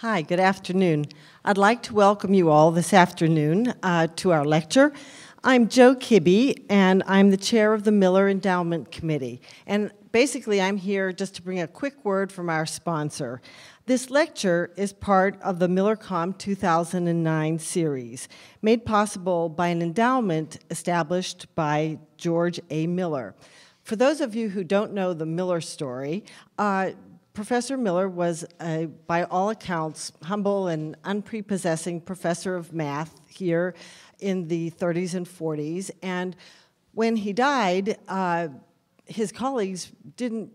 Hi, good afternoon. I'd like to welcome you all this afternoon uh, to our lecture. I'm Joe Kibbee, and I'm the chair of the Miller Endowment Committee. And basically, I'm here just to bring a quick word from our sponsor. This lecture is part of the MillerComm 2009 series, made possible by an endowment established by George A. Miller. For those of you who don't know the Miller story, uh, Professor Miller was, a, by all accounts, humble and unprepossessing professor of math here in the 30s and 40s. And when he died, uh, his colleagues didn't,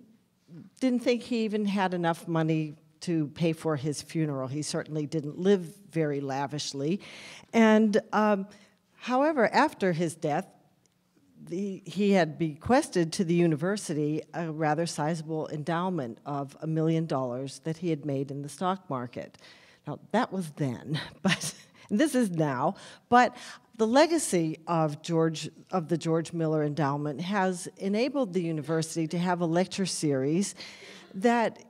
didn't think he even had enough money to pay for his funeral. He certainly didn't live very lavishly. And um, however, after his death, the, he had bequested to the university a rather sizable endowment of a million dollars that he had made in the stock market. Now, that was then, but this is now. But the legacy of George of the George Miller Endowment has enabled the university to have a lecture series that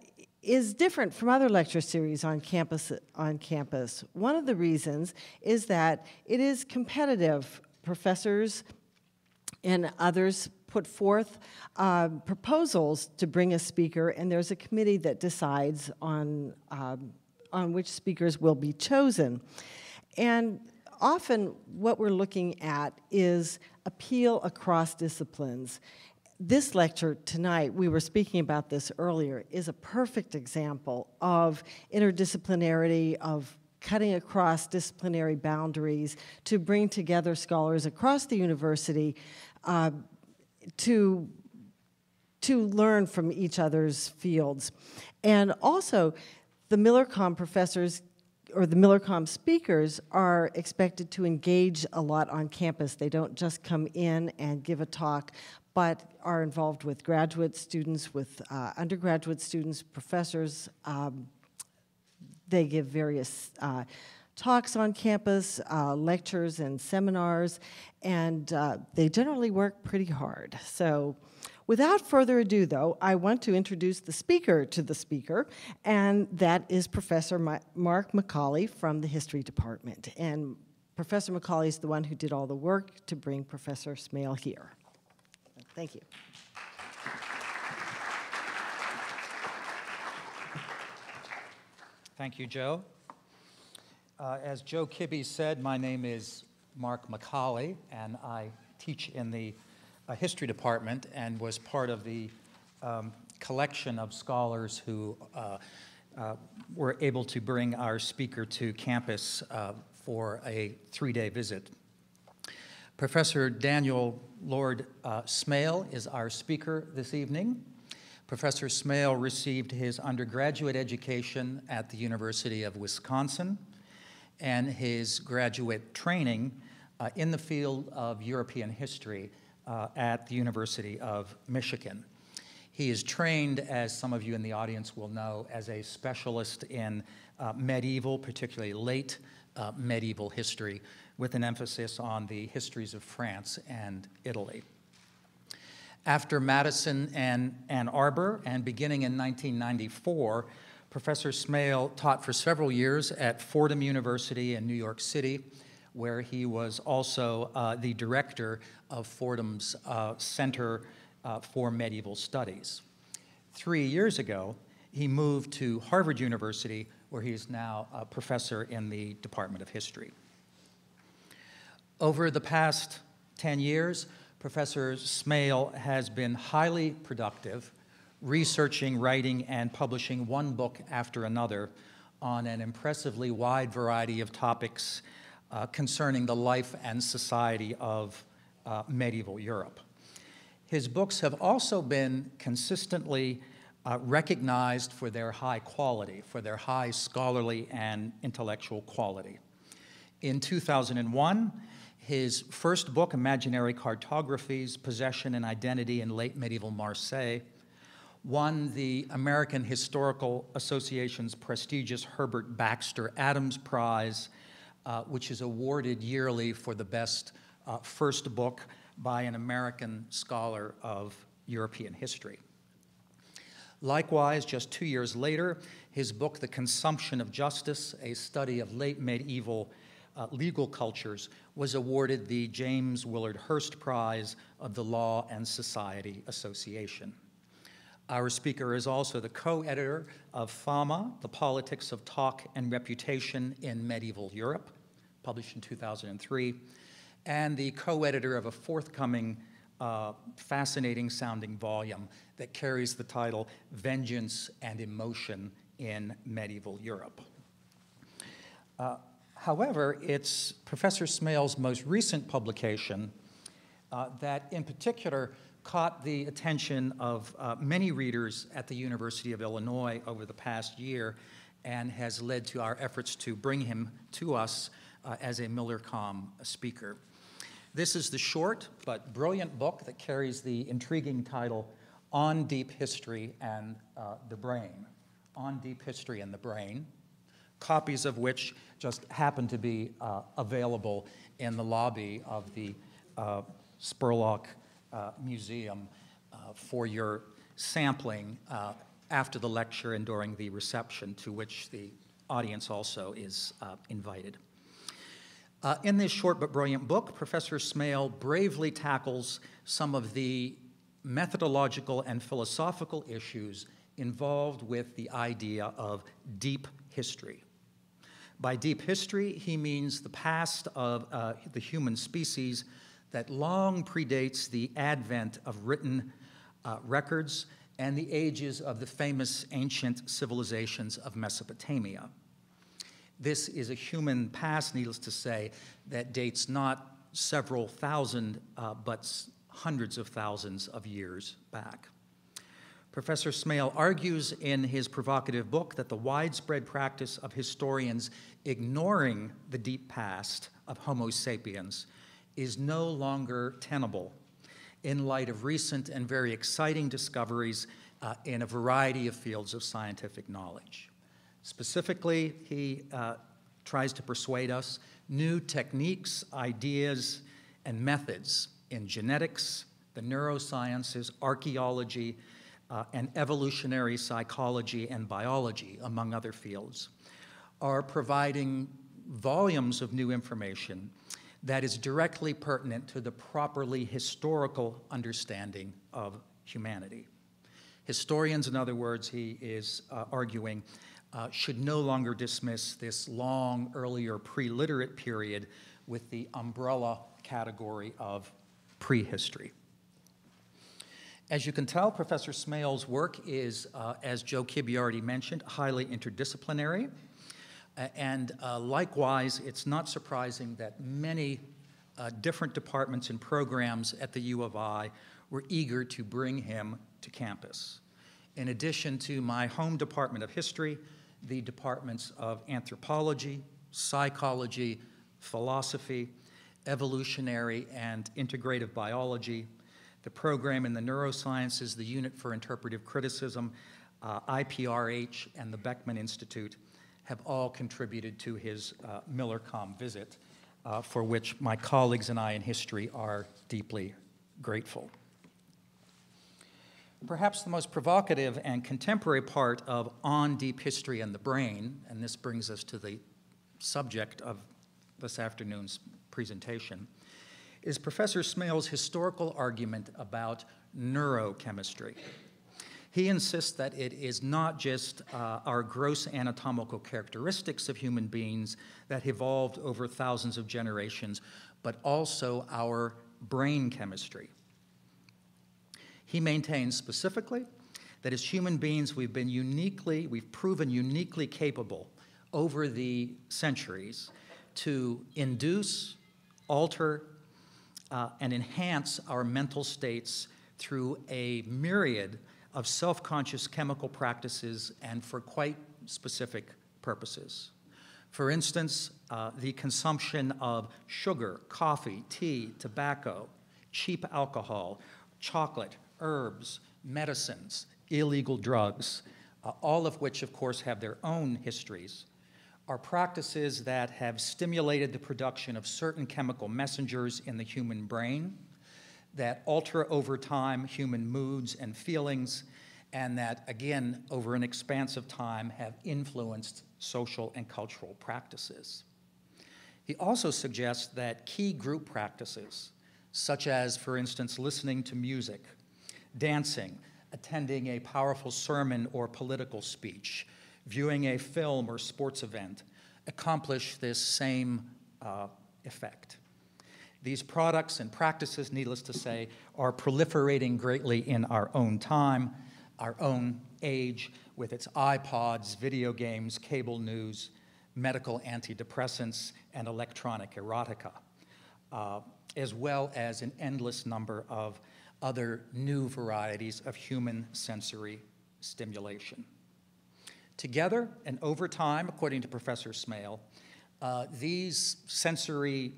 is different from other lecture series on campus on campus. One of the reasons is that it is competitive. Professors and others put forth uh, proposals to bring a speaker, and there's a committee that decides on, um, on which speakers will be chosen. And often what we're looking at is appeal across disciplines. This lecture tonight, we were speaking about this earlier, is a perfect example of interdisciplinarity, of cutting across disciplinary boundaries to bring together scholars across the university uh, to, to learn from each other's fields. And also, the MillerComm professors or the MillerComm speakers are expected to engage a lot on campus. They don't just come in and give a talk, but are involved with graduate students, with uh, undergraduate students, professors. Um, they give various uh, talks on campus, uh, lectures and seminars, and uh, they generally work pretty hard. So without further ado, though, I want to introduce the speaker to the speaker, and that is Professor Ma Mark Micale from the History Department. And Professor Micale is the one who did all the work to bring Professor Smail here. Thank you. Thank you, Jo. Uh, as Joe Kibbee said, my name is Mark Micale, and I teach in the uh, history department and was part of the um, collection of scholars who uh, uh were able to bring our speaker to campus uh, for a three-day visit. Professor Daniel Lord uh, Smail is our speaker this evening. Professor Smail received his undergraduate education at the University of Wisconsin and his graduate training uh, in the field of European history uh, at the University of Michigan. He is trained, as some of you in the audience will know, as a specialist in uh, medieval, particularly late uh, medieval history, with an emphasis on the histories of France and Italy. After Madison and Ann Arbor, and beginning in 1994, Professor Smail taught for several years at Fordham University in New York City, where he was also uh, the director of Fordham's uh, Center uh, for Medieval Studies. Three years ago, he moved to Harvard University, where he is now a professor in the Department of History. Over the past 10 years, Professor Smail has been highly productive researching, writing, and publishing one book after another on an impressively wide variety of topics uh, concerning the life and society of uh, medieval Europe. His books have also been consistently uh, recognized for their high quality, for their high scholarly and intellectual quality. In 2001, his first book, Imaginary Cartographies Possession and Identity in Late Medieval Marseille, won the American Historical Association's prestigious Herbert Baxter Adams Prize, uh, which is awarded yearly for the best uh, first book by an American scholar of European history. Likewise, just two years later, his book, The Consumption of Justice, a study of late medieval uh, legal cultures, was awarded the James Willard Hurst Prize of the Law and Society Association. Our speaker is also the co editor of Fama, The Politics of Talk and Reputation in Medieval Europe, published in 2003, and the co editor of a forthcoming uh, fascinating sounding volume that carries the title Vengeance and Emotion in Medieval Europe. Uh, however, it's Professor Smail's most recent publication uh, that, in particular, caught the attention of uh, many readers at the University of Illinois over the past year and has led to our efforts to bring him to us uh, as a MillerComm speaker. This is the short but brilliant book that carries the intriguing title On Deep History and uh, the Brain. On Deep History and the Brain, copies of which just happen to be uh, available in the lobby of the uh, Spurlock uh, museum uh, for your sampling uh, after the lecture and during the reception, to which the audience also is invited. Uh, in this short but brilliant book, Professor Smail bravely tackles some of the methodological and philosophical issues involved with the idea of deep history. By deep history, he means the past of uh, the human species that long predates the advent of written uh, records and the ages of the famous ancient civilizations of Mesopotamia. This is a human past, needless to say, that dates not several thousand, uh, but hundreds of thousands of years back. Professor Smail argues in his provocative book that the widespread practice of historians ignoring the deep past of Homo sapiens is no longer tenable in light of recent and very exciting discoveries uh, in a variety of fields of scientific knowledge. Specifically, he uh, tries to persuade us new techniques, ideas, and methods in genetics, the neurosciences, archaeology, uh, and evolutionary psychology and biology, among other fields, are providing volumes of new information that is directly pertinent to the properly historical understanding of humanity. Historians, in other words, he is uh, arguing, uh, should no longer dismiss this long, earlier pre-literate period with the umbrella category of prehistory. As you can tell, Professor Smail's work is, uh, as Joe Kibbee already mentioned, highly interdisciplinary. And uh, likewise, it's not surprising that many uh, different departments and programs at the U of I were eager to bring him to campus. In addition to my home department of history, the departments of anthropology, psychology, philosophy, evolutionary and integrative biology, the program in the neurosciences, the Unit for Interpretive Criticism, uh, IPRH, and the Beckman Institute have all contributed to his uh, MillerComm visit, uh, for which my colleagues and I in history are deeply grateful. Perhaps the most provocative and contemporary part of On Deep History and the Brain, and this brings us to the subject of this afternoon's presentation, is Professor Smail's historical argument about neurochemistry. He insists that it is not just uh, our gross anatomical characteristics of human beings that evolved over thousands of generations, but also our brain chemistry. He maintains specifically that as human beings, we've been uniquely, we've proven uniquely capable over the centuries to induce, alter, uh, and enhance our mental states through a myriad of self conscious chemical practices and for quite specific purposes. For instance, uh, the consumption of sugar, coffee, tea, tobacco, cheap alcohol, chocolate, herbs, medicines, illegal drugs, uh, all of which, of course, have their own histories, are practices that have stimulated the production of certain chemical messengers in the human brain that alter over time human moods and feelings and that, again, over an expanse of time, have influenced social and cultural practices. He also suggests that key group practices, such as, for instance, listening to music, dancing, attending a powerful sermon or political speech, viewing a film or sports event, accomplish this same uh, effect. These products and practices, needless to say, are proliferating greatly in our own time, our own age, with its iPods, video games, cable news, medical antidepressants, and electronic erotica, uh, as well as an endless number of other new varieties of human sensory stimulation. Together and over time, according to Professor Smail, uh, these sensory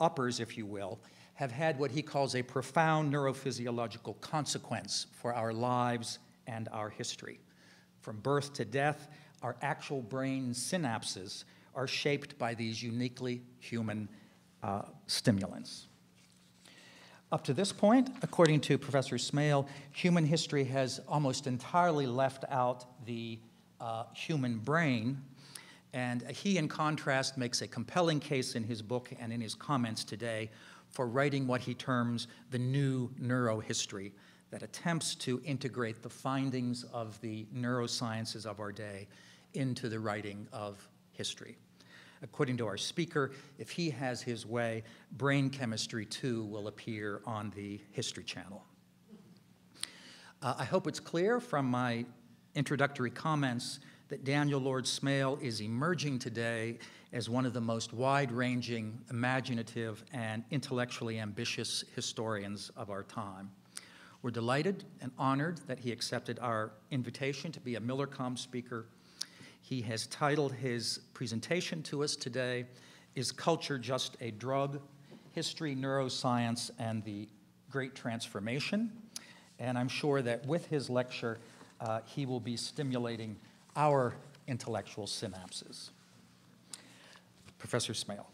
uppers, if you will, have had what he calls a profound neurophysiological consequence for our lives and our history. From birth to death, our actual brain synapses are shaped by these uniquely human uh, stimulants. Up to this point, according to Professor Smail, human history has almost entirely left out the uh, human brain. And he, in contrast, makes a compelling case in his book and in his comments today for writing what he terms the new neurohistory that attempts to integrate the findings of the neurosciences of our day into the writing of history. According to our speaker, if he has his way, brain chemistry too will appear on the History Channel. Uh, I hope it's clear from my introductory comments that Daniel Lord Smail is emerging today as one of the most wide ranging, imaginative, and intellectually ambitious historians of our time. We're delighted and honored that he accepted our invitation to be a MillerComm speaker. He has titled his presentation to us today, Is Culture Just a Drug? History, Neuroscience, and the Great Transformation. And I'm sure that with his lecture, uh, he will be stimulating our intellectual synapses. Professor Smail.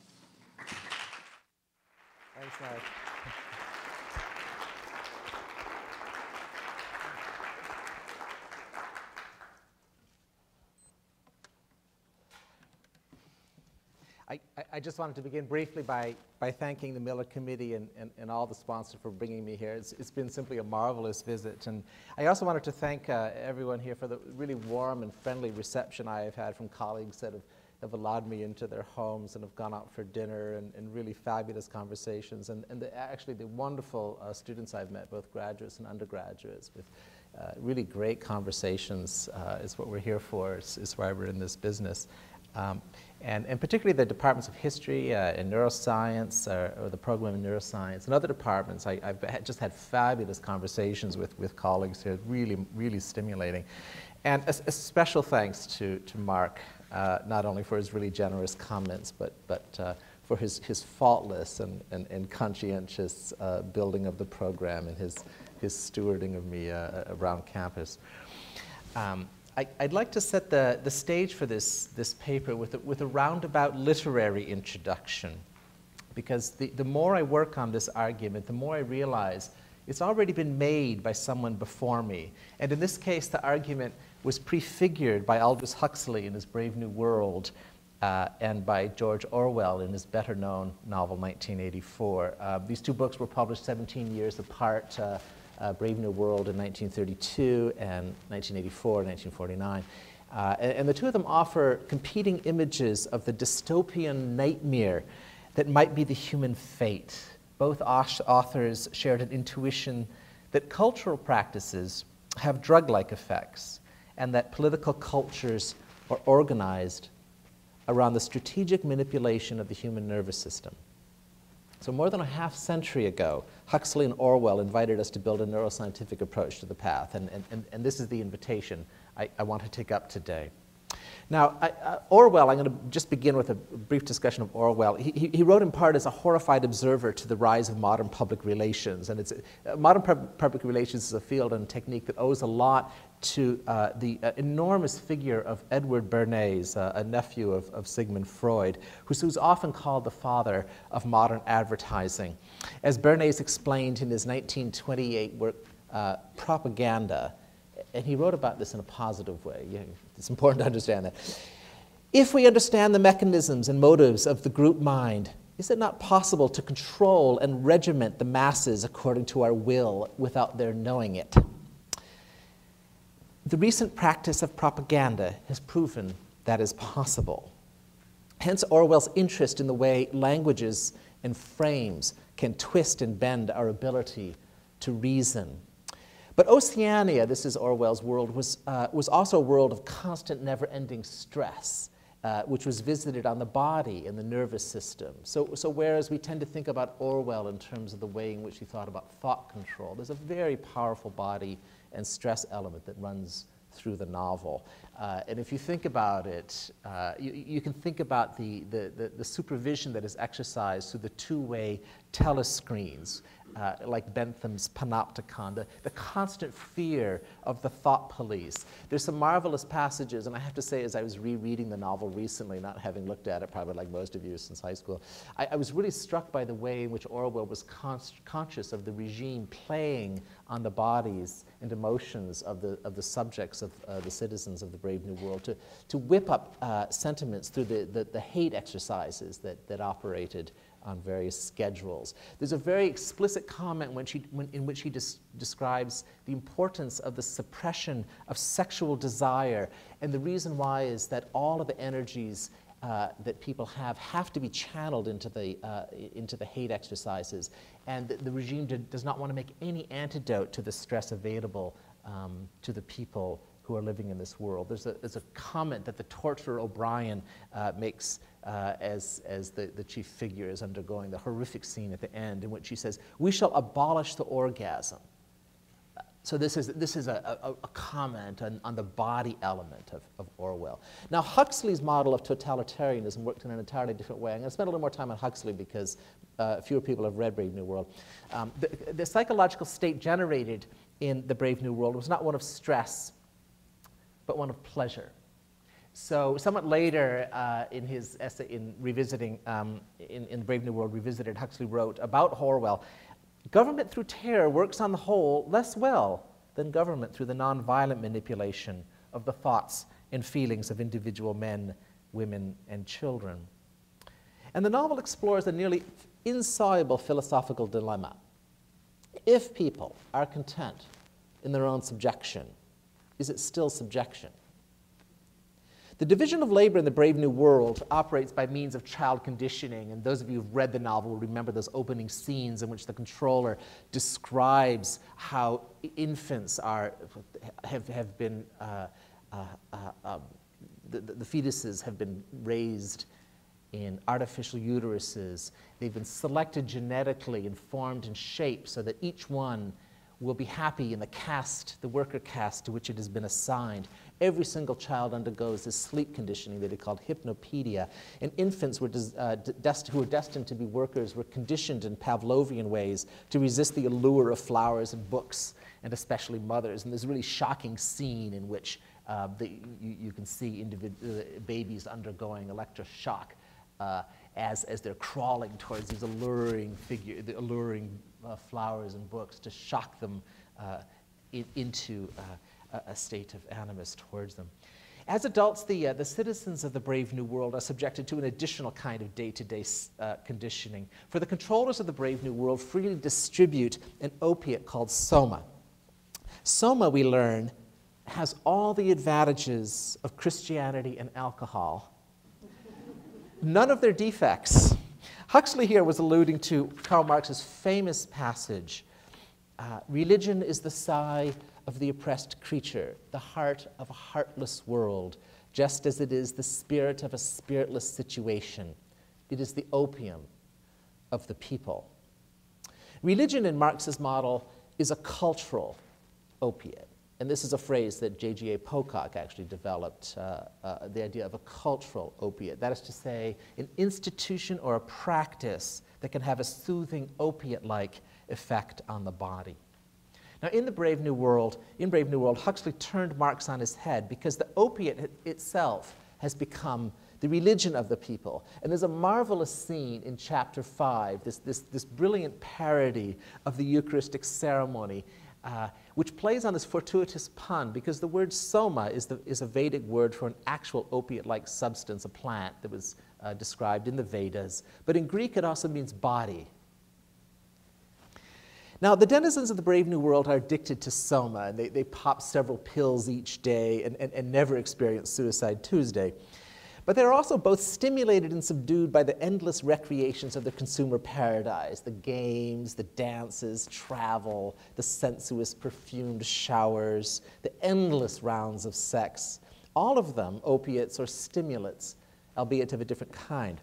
Thanks, Mike. I, I just wanted to begin briefly by, by thanking the Miller Committee and, and, and all the sponsors for bringing me here. It's, it's been simply a marvelous visit. And I also wanted to thank uh, everyone here for the really warm and friendly reception I have had from colleagues that have, have allowed me into their homes and have gone out for dinner and, and really fabulous conversations. And, and the, actually the wonderful uh, students I've met, both graduates and undergraduates, with uh, really great conversations uh, is what we're here for, is, is why we're in this business. Um, and, and particularly the departments of history uh, and neuroscience or, or, the program in neuroscience and other departments. I, have just had fabulous conversations with, with colleagues here, really, really stimulating. And a, a special thanks to, to Mark, uh, not only for his really generous comments, but, but uh, for his, his faultless and, and, and conscientious uh, building of the program and his, his stewarding of me uh, around campus. Um, I, would like to set the, the stage for this, this paper with a, with a roundabout literary introduction. Because the, the more I work on this argument, the more I realize it's already been made by someone before me. And in this case, the argument was prefigured by Aldous Huxley in his Brave New World uh, and by George Orwell in his better known novel 1984. Uh, these two books were published 17 years apart. Uh, uh, Brave New World in 1932 and 1984 1949. Uh, and, and, the two of them offer competing images of the dystopian nightmare that might be the human fate. Both authors shared an intuition that cultural practices have drug like effects and that political cultures are organized around the strategic manipulation of the human nervous system. So, more than a half century ago, Huxley and Orwell invited us to build a neuroscientific approach to the path, and, and, and this is the invitation I, I want to take up today. Now, I, uh, Orwell, I'm going to just begin with a brief discussion of Orwell. He, he, wrote in part as a horrified observer to the rise of modern public relations. And it's, uh, modern public relations is a field and technique that owes a lot to uh, the uh, enormous figure of Edward Bernays, uh, a nephew of, of Sigmund Freud, who's, who's, often called the father of modern advertising. As Bernays explained in his 1928 work, uh, Propaganda, and he wrote about this in a positive way. It's important to understand that. If we understand the mechanisms and motives of the group mind, is it not possible to control and regiment the masses according to our will without their knowing it? The recent practice of propaganda has proven that is possible. Hence, Orwell's interest in the way languages and frames can twist and bend our ability to reason. But Oceania, this is Orwell's world, was, uh, was also a world of constant, never ending stress. Uh, which was visited on the body and the nervous system. So, so, whereas we tend to think about Orwell in terms of the way in which he thought about thought control, there's a very powerful body and stress element that runs through the novel. Uh, and if you think about it, uh, you, you, can think about the, the, the, the, supervision that is exercised through the two way telescreens uh, like Bentham's Panopticon, the, the constant fear of the thought police. There's some marvelous passages, and I have to say, as I was rereading the novel recently, not having looked at it probably like most of you since high school, I, I was really struck by the way in which Orwell was con- conscious of the regime playing on the bodies and emotions of the, of the subjects of uh, the citizens of the Brave New World, to, to whip up uh, sentiments through the, the, the hate exercises that, that operated on various schedules. There's a very explicit comment when she, when, in which he des describes the importance of the suppression of sexual desire. And the reason why is that all of the energies uh, that people have have to be channeled into the, uh, into the hate exercises. And the, the regime did, does not want to make any antidote to the stress available um, to the people who are living in this world. There's a, there's a comment that the torturer O'Brien uh, makes uh, as, as the, the chief figure is undergoing the horrific scene at the end in which he says, We shall abolish the orgasm. So this is, this is a, a, a comment on, on, the body element of, of, Orwell. Now Huxley's model of totalitarianism worked in an entirely different way. I'm going to spend a little more time on Huxley because uh, fewer people have read Brave New World. Um, the, the psychological state generated in the Brave New World was not one of stress but one of pleasure. So somewhat later uh, in his essay in revisiting, um, in, in Brave New World Revisited, Huxley wrote about Orwell, government through terror works on the whole less well than government through the nonviolent manipulation of the thoughts and feelings of individual men, women, and children. And the novel explores a nearly insoluble philosophical dilemma. If people are content in their own subjection, is it still subjection? The division of labor in the Brave New World operates by means of child conditioning, and those of you who've read the novel will remember those opening scenes in which the controller describes how infants are, have, have been, uh, uh, uh, um, the, the fetuses have been raised in artificial uteruses. They've been selected genetically and formed and shaped so that each one will be happy in the caste, the worker caste to which it has been assigned. Every single child undergoes this sleep conditioning that is called hypnopedia. And infants were uh, who were destined to be workers were conditioned in Pavlovian ways to resist the allure of flowers and books, and especially mothers. And there's a really shocking scene in which uh, the, you, you, can see uh, babies undergoing electroshock. Uh, as, as they're crawling towards these alluring figure, the alluring uh, flowers and books to shock them uh, in, into uh, a state of animus towards them. As adults, the, uh, the citizens of the Brave New World are subjected to an additional kind of day to day conditioning. For the controllers of the Brave New World freely distribute an opiate called Soma. Soma, we learn, has all the advantages of Christianity and alcohol, none of their defects. Huxley here was alluding to Karl Marx's famous passage uh, Religion is the sigh of the oppressed creature, the heart of a heartless world, just as it is the spirit of a spiritless situation. It is the opium of the people. Religion in Marx's model is a cultural opiate and this is a phrase that J.G.A. Pocock actually developed uh, uh, the idea of a cultural opiate. That is to say, an institution or a practice that can have a soothing opiate like effect on the body. Now, in the Brave New World, in Brave New World, Huxley turned Marx on his head because the opiate itself has become the religion of the people. And there's a marvelous scene in chapter 5, this, this, this brilliant parody of the Eucharistic ceremony uh, which plays on this fortuitous pun because the word soma is, the, is a Vedic word for an actual opiate like substance, a plant that was uh, described in the Vedas. But in Greek, it also means body. Now, the denizens of the Brave New World are addicted to soma, and they, they pop several pills each day and, and, and never experience Suicide Tuesday. But they're also both stimulated and subdued by the endless recreations of the consumer paradise the games, the dances, travel, the sensuous perfumed showers, the endless rounds of sex. All of them opiates or stimulants, albeit of a different kind.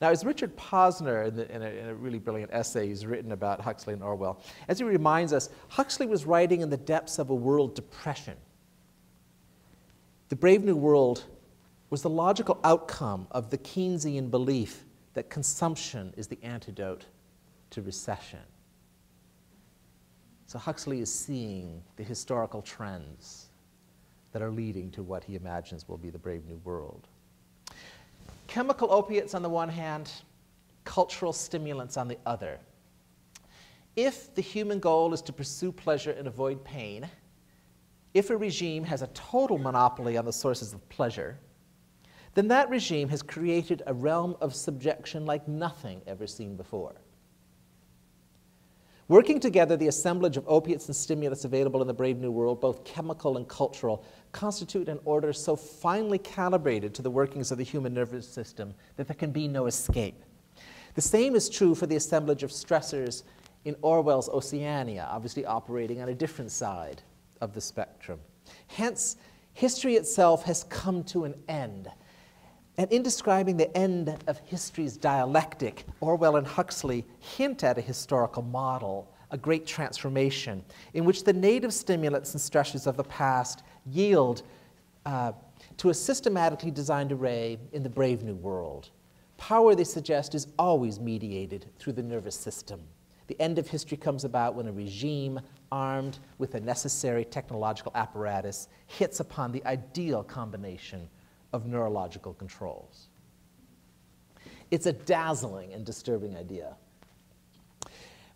Now, as Richard Posner, in, the, in, a, in, a, really brilliant essay he's written about Huxley and Orwell, as he reminds us, Huxley was writing in the depths of a world depression. The Brave New World was the logical outcome of the Keynesian belief that consumption is the antidote to recession. So Huxley is seeing the historical trends that are leading to what he imagines will be the Brave New World. Chemical opiates on the one hand, cultural stimulants on the other. If the human goal is to pursue pleasure and avoid pain, if a regime has a total monopoly on the sources of pleasure, then that regime has created a realm of subjection like nothing ever seen before. Working together, the assemblage of opiates and stimulants available in the Brave New World, both chemical and cultural, constitute an order so finely calibrated to the workings of the human nervous system that there can be no escape. The same is true for the assemblage of stressors in Orwell's Oceania, obviously operating on a different side of the spectrum. Hence, history itself has come to an end and in describing the end of history's dialectic, Orwell and Huxley hint at a historical model, a great transformation, in which the native stimulants and stressors of the past yield uh, to a systematically designed array in the brave new world. Power, they suggest, is always mediated through the nervous system. The end of history comes about when a regime, armed with a necessary technological apparatus, hits upon the ideal combination of neurological controls. It's a dazzling and disturbing idea.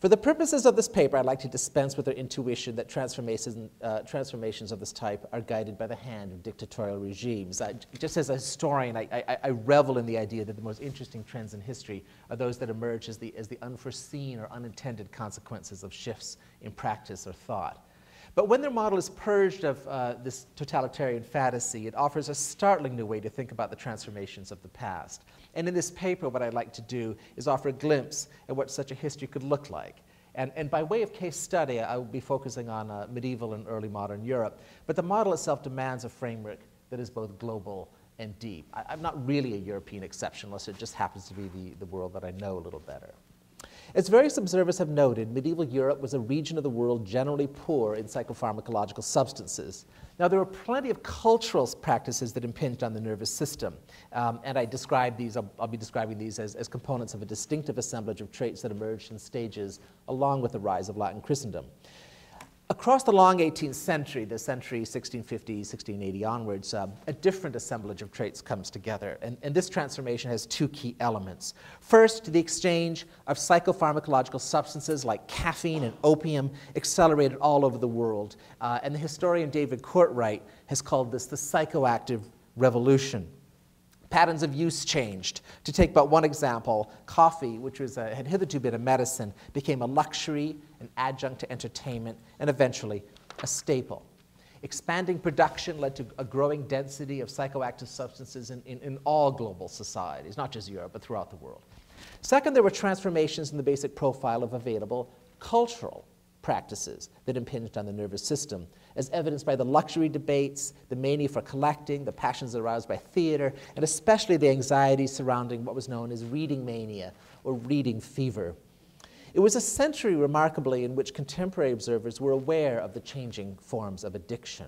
For the purposes of this paper, I'd like to dispense with their intuition that transformations, uh, transformations of this type are guided by the hand of dictatorial regimes. I, just as a historian, I, I, I, revel in the idea that the most interesting trends in history are those that emerge as the, as the unforeseen or unintended consequences of shifts in practice or thought. But when their model is purged of uh, this totalitarian fantasy, it offers a startling new way to think about the transformations of the past. And in this paper, what I'd like to do is offer a glimpse at what such a history could look like. And, and by way of case study, I will be focusing on uh, medieval and early modern Europe. But the model itself demands a framework that is both global and deep. I, am not really a European exceptionalist, it just happens to be the, the world that I know a little better. As various observers have noted, medieval Europe was a region of the world generally poor in psychopharmacological substances. Now, there were plenty of cultural practices that impinged on the nervous system, um, and I describe these, I'll, I'll, be describing these as, as components of a distinctive assemblage of traits that emerged in stages along with the rise of Latin Christendom. Across the long 18th century, the century 1650, 1680 onwards, uh, a different assemblage of traits comes together. And, and, this transformation has two key elements. First, the exchange of psychopharmacological substances like caffeine and opium accelerated all over the world. Uh, and the historian David Courtwright has called this the psychoactive revolution patterns of use changed. To take but one example, coffee, which was a, had hitherto been a medicine, became a luxury, an adjunct to entertainment, and eventually a staple. Expanding production led to a growing density of psychoactive substances in, in, in all global societies, not just Europe, but throughout the world. Second, there were transformations in the basic profile of available cultural practices that impinged on the nervous system, as evidenced by the luxury debates, the mania for collecting, the passions aroused by theater, and especially the anxieties surrounding what was known as reading mania or reading fever. It was a century, remarkably, in which contemporary observers were aware of the changing forms of addiction.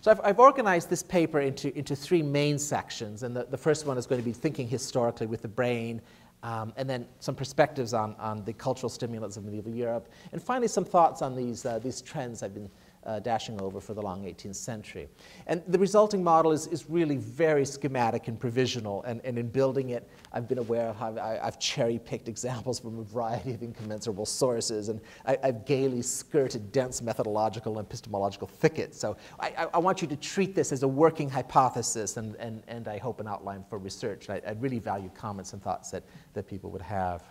So I've, I've, organized this paper into, into three main sections, and the, the first one is going to be thinking historically with the brain um, and then some perspectives on, on the cultural stimulants of medieval Europe. And finally, some thoughts on these, uh, these trends I've been uh, dashing over for the long 18th century. And the resulting model is, is really very schematic and provisional, and, and in building it, I've been aware of how I, have cherry picked examples from a variety of incommensurable sources, and I, have gaily skirted dense methodological and epistemological thickets. So I, I, want you to treat this as a working hypothesis and, and, and I hope an outline for research. I, I really value comments and thoughts that, that people would have.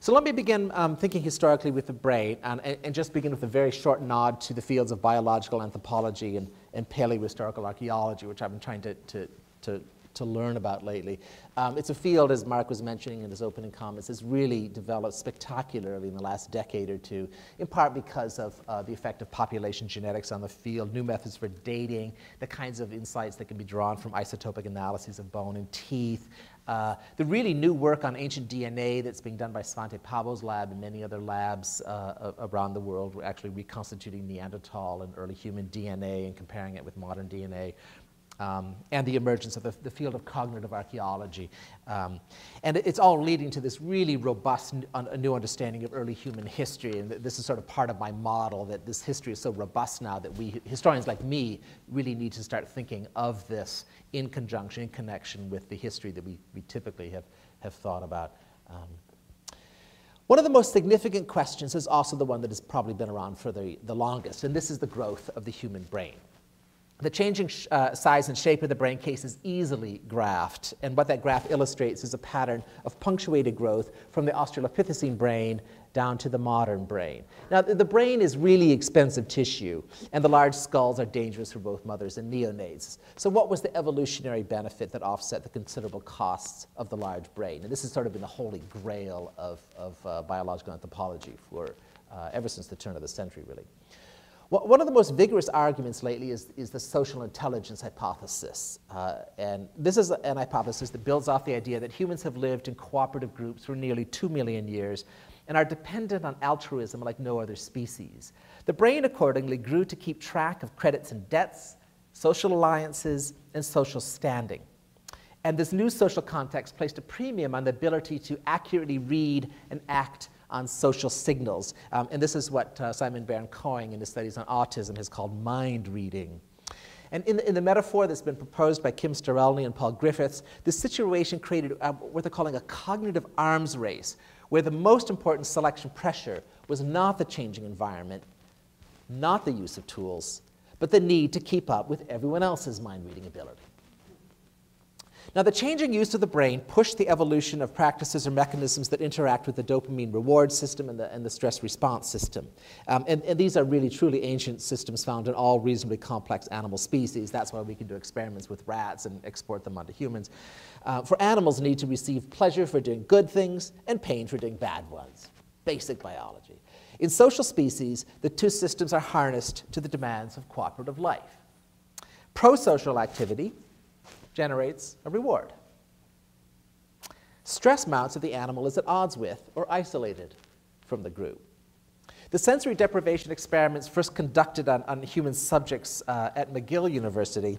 So let me begin um, thinking historically with the brain and, and, just begin with a very short nod to the fields of biological anthropology and, and paleohistorical archaeology, which I've been trying to, to, to, to learn about lately. Um, it's a field, as Mark was mentioning in his opening comments, has really developed spectacularly in the last decade or two, in part because of uh, the effect of population genetics on the field, new methods for dating, the kinds of insights that can be drawn from isotopic analyses of bone and teeth, uh, the really new work on ancient DNA that's being done by Svante Pääbo's lab and many other labs uh, around the world, we're actually reconstituting Neanderthal and early human DNA and comparing it with modern DNA um, and the emergence of the, the, field of cognitive archaeology. Um, and it's all leading to this really robust new understanding of early human history. And this is sort of part of my model that this history is so robust now that we, historians like me, really need to start thinking of this in conjunction, in connection with the history that we, we typically have, have thought about. Um, one of the most significant questions is also the one that has probably been around for the, the longest, and this is the growth of the human brain. The changing uh, size and shape of the brain case is easily graphed, and what that graph illustrates is a pattern of punctuated growth from the Australopithecine brain down to the modern brain. Now, the brain is really expensive tissue, and the large skulls are dangerous for both mothers and neonates. So, what was the evolutionary benefit that offset the considerable costs of the large brain? And this has sort of been the holy grail of, of uh, biological anthropology for uh, ever since the turn of the century, really. One of the most vigorous arguments lately is, is the social intelligence hypothesis. Uh, and this is an hypothesis that builds off the idea that humans have lived in cooperative groups for nearly two million years and are dependent on altruism like no other species. The brain, accordingly, grew to keep track of credits and debts, social alliances, and social standing. And this new social context placed a premium on the ability to accurately read and act on social signals. Um, and this is what uh, Simon Baron-Cohen in his studies on autism has called mind reading. And in the, in the, metaphor that's been proposed by Kim Sterelny and Paul Griffiths, this situation created uh, what they're calling a cognitive arms race, where the most important selection pressure was not the changing environment, not the use of tools, but the need to keep up with everyone else's mind reading ability. Now, the changing use of the brain pushed the evolution of practices or mechanisms that interact with the dopamine reward system and the, and the stress response system. Um, and, and, these are really truly ancient systems found in all reasonably complex animal species. That's why we can do experiments with rats and export them onto humans. Uh, for animals need to receive pleasure for doing good things and pain for doing bad ones. Basic biology. In social species, the two systems are harnessed to the demands of cooperative life. Pro-social activity, generates a reward. Stress mounts if the animal is at odds with or isolated from the group. The sensory deprivation experiments first conducted on, on human subjects uh, at McGill University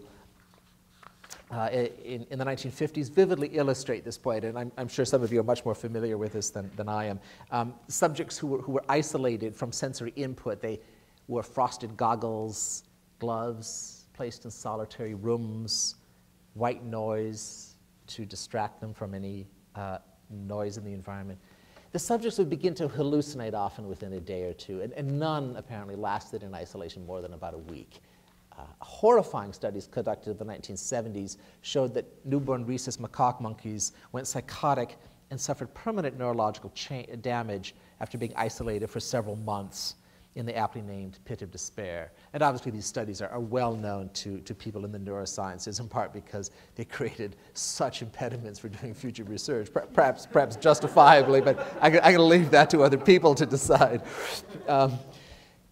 uh, in, in, the 1950s vividly illustrate this point, and I'm, I'm, sure some of you are much more familiar with this than, than I am. Um, subjects who were, who were isolated from sensory input, they wore frosted goggles, gloves, placed in solitary rooms, white noise to distract them from any uh, noise in the environment. The subjects would begin to hallucinate often within a day or two, and, and none apparently lasted in isolation more than about a week. Uh, horrifying studies conducted in the 1970s showed that newborn rhesus macaque monkeys went psychotic and suffered permanent neurological damage after being isolated for several months in the aptly named Pit of Despair. And obviously, these studies are, are, well known to, to people in the neurosciences, in part because they created such impediments for doing future research, perhaps, perhaps justifiably, but I, I gotta leave that to other people to decide. Um,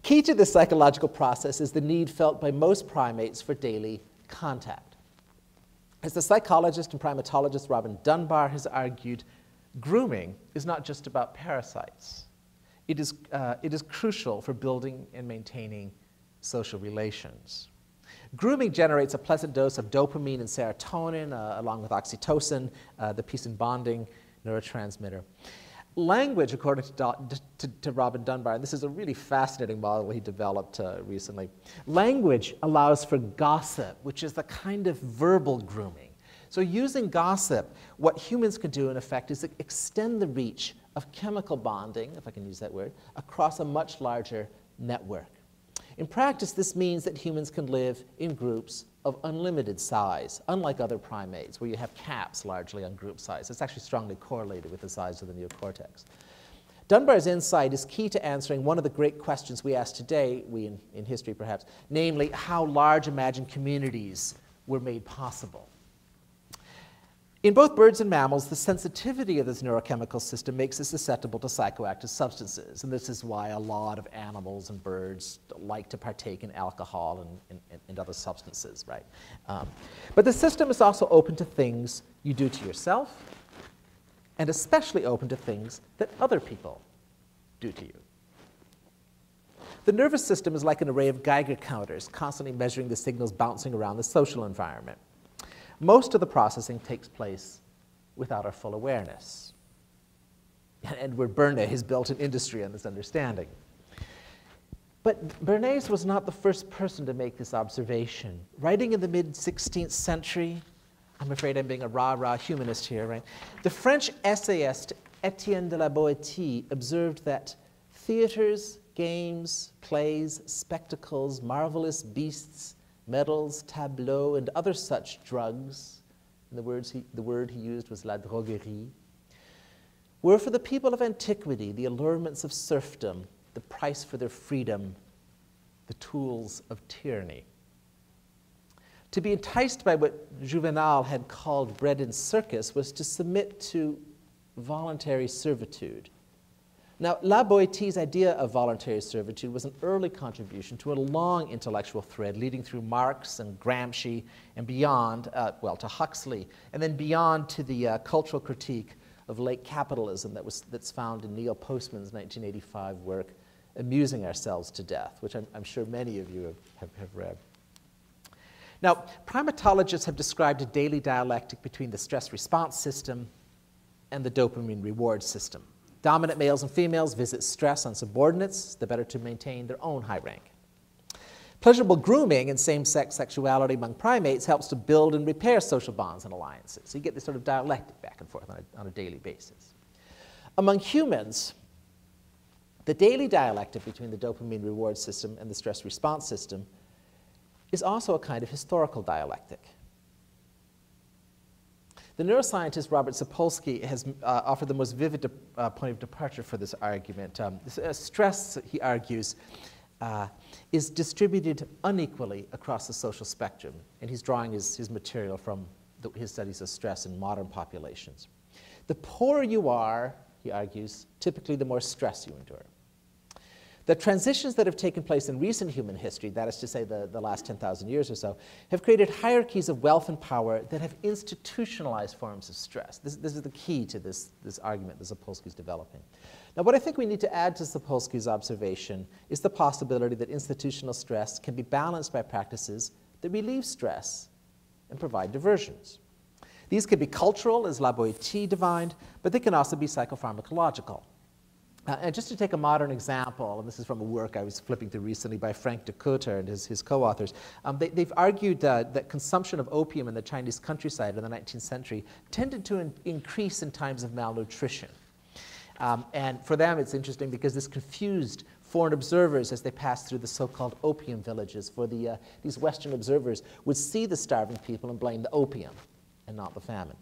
key to this psychological process is the need felt by most primates for daily contact. As the psychologist and primatologist Robin Dunbar has argued, grooming is not just about parasites it is, uh, it is crucial for building and maintaining social relations. Grooming generates a pleasant dose of dopamine and serotonin, uh, along with oxytocin, uh, the peace and bonding neurotransmitter. Language, according to, to, to, Robin Dunbar, and this is a really fascinating model he developed uh, recently. Language allows for gossip, which is the kind of verbal grooming. So, using gossip, what humans can do, in effect, is extend the reach of chemical bonding, if I can use that word, across a much larger network. In practice, this means that humans can live in groups of unlimited size, unlike other primates, where you have caps largely on group size. It's actually strongly correlated with the size of the neocortex. Dunbar's insight is key to answering one of the great questions we ask today, we in, in history perhaps, namely how large imagined communities were made possible. In both birds and mammals, the sensitivity of this neurochemical system makes us susceptible to psychoactive substances. And this is why a lot of animals and birds like to partake in alcohol and, and, and other substances, right? Um, but the system is also open to things you do to yourself, and especially open to things that other people do to you. The nervous system is like an array of Geiger counters, constantly measuring the signals bouncing around the social environment. Most of the processing takes place without our full awareness. And Edward Bernays has built an industry on this understanding. But Bernays was not the first person to make this observation. Writing in the mid 16th century, I'm afraid I'm being a rah rah humanist here, right? The French essayist Etienne de la Boétie observed that theaters, games, plays, spectacles, marvelous beasts, medals, tableaux, and other such drugs, and the, words he, the word he used was la droguerie, were for the people of antiquity the allurements of serfdom, the price for their freedom, the tools of tyranny. To be enticed by what Juvenal had called bread and circus was to submit to voluntary servitude now, La Boétie's idea of voluntary servitude was an early contribution to a long intellectual thread leading through Marx and Gramsci and beyond, uh, well, to Huxley, and then beyond to the uh, cultural critique of late capitalism that was, that's found in Neil Postman's 1985 work, Amusing Ourselves to Death, which I'm, I'm sure many of you have, have, have read. Now, primatologists have described a daily dialectic between the stress response system and the dopamine reward system. Dominant males and females visit stress on subordinates, the better to maintain their own high rank. Pleasurable grooming and same sex sexuality among primates helps to build and repair social bonds and alliances. So you get this sort of dialectic back and forth on a, on a daily basis. Among humans, the daily dialectic between the dopamine reward system and the stress response system is also a kind of historical dialectic. The neuroscientist Robert Sapolsky has uh, offered the most vivid uh, point of departure for this argument. Um, uh, stress, he argues, uh, is distributed unequally across the social spectrum, and he's drawing his, his material from the, his studies of stress in modern populations. The poorer you are, he argues, typically the more stress you endure. The transitions that have taken place in recent human history, that is to say the, the last 10,000 years or so, have created hierarchies of wealth and power that have institutionalized forms of stress. This, this is the key to this, this argument that Sapolsky is developing. Now, what I think we need to add to Sapolsky's observation is the possibility that institutional stress can be balanced by practices that relieve stress and provide diversions. These can be cultural, as La Boétie divined, but they can also be psychopharmacological. Uh, and just to take a modern example, and this is from a work I was flipping through recently by Frank Dikötter and his, his co-authors, um, they, have argued uh, that consumption of opium in the Chinese countryside in the 19th century tended to in increase in times of malnutrition. Um, and for them, it's interesting because this confused foreign observers as they passed through the so-called opium villages. For the, uh, these Western observers would see the starving people and blame the opium and not the famine.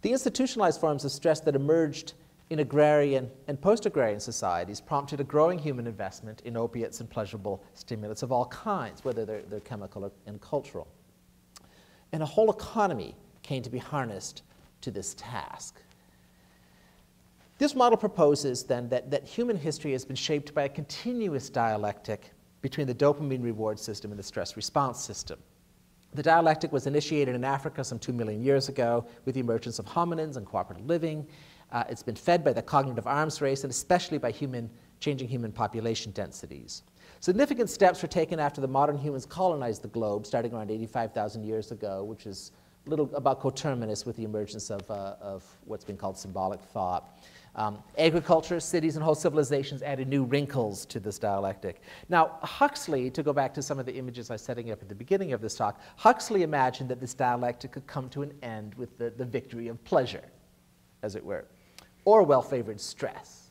The institutionalized forms of stress that emerged in agrarian and post agrarian societies prompted a growing human investment in opiates and pleasurable stimulants of all kinds, whether they're, they're chemical or, and cultural. And a whole economy came to be harnessed to this task. This model proposes then that, that human history has been shaped by a continuous dialectic between the dopamine reward system and the stress response system. The dialectic was initiated in Africa some two million years ago with the emergence of hominins and cooperative living uh, it's been fed by the cognitive arms race and especially by human, changing human population densities. Significant steps were taken after the modern humans colonized the globe, starting around 85,000 years ago, which is a little about coterminous with the emergence of, uh, of what's been called symbolic thought. Um, agriculture, cities, and whole civilizations added new wrinkles to this dialectic. Now, Huxley, to go back to some of the images I was setting up at the beginning of this talk, Huxley imagined that this dialectic could come to an end with the, the victory of pleasure, as it were. Orwell favored stress.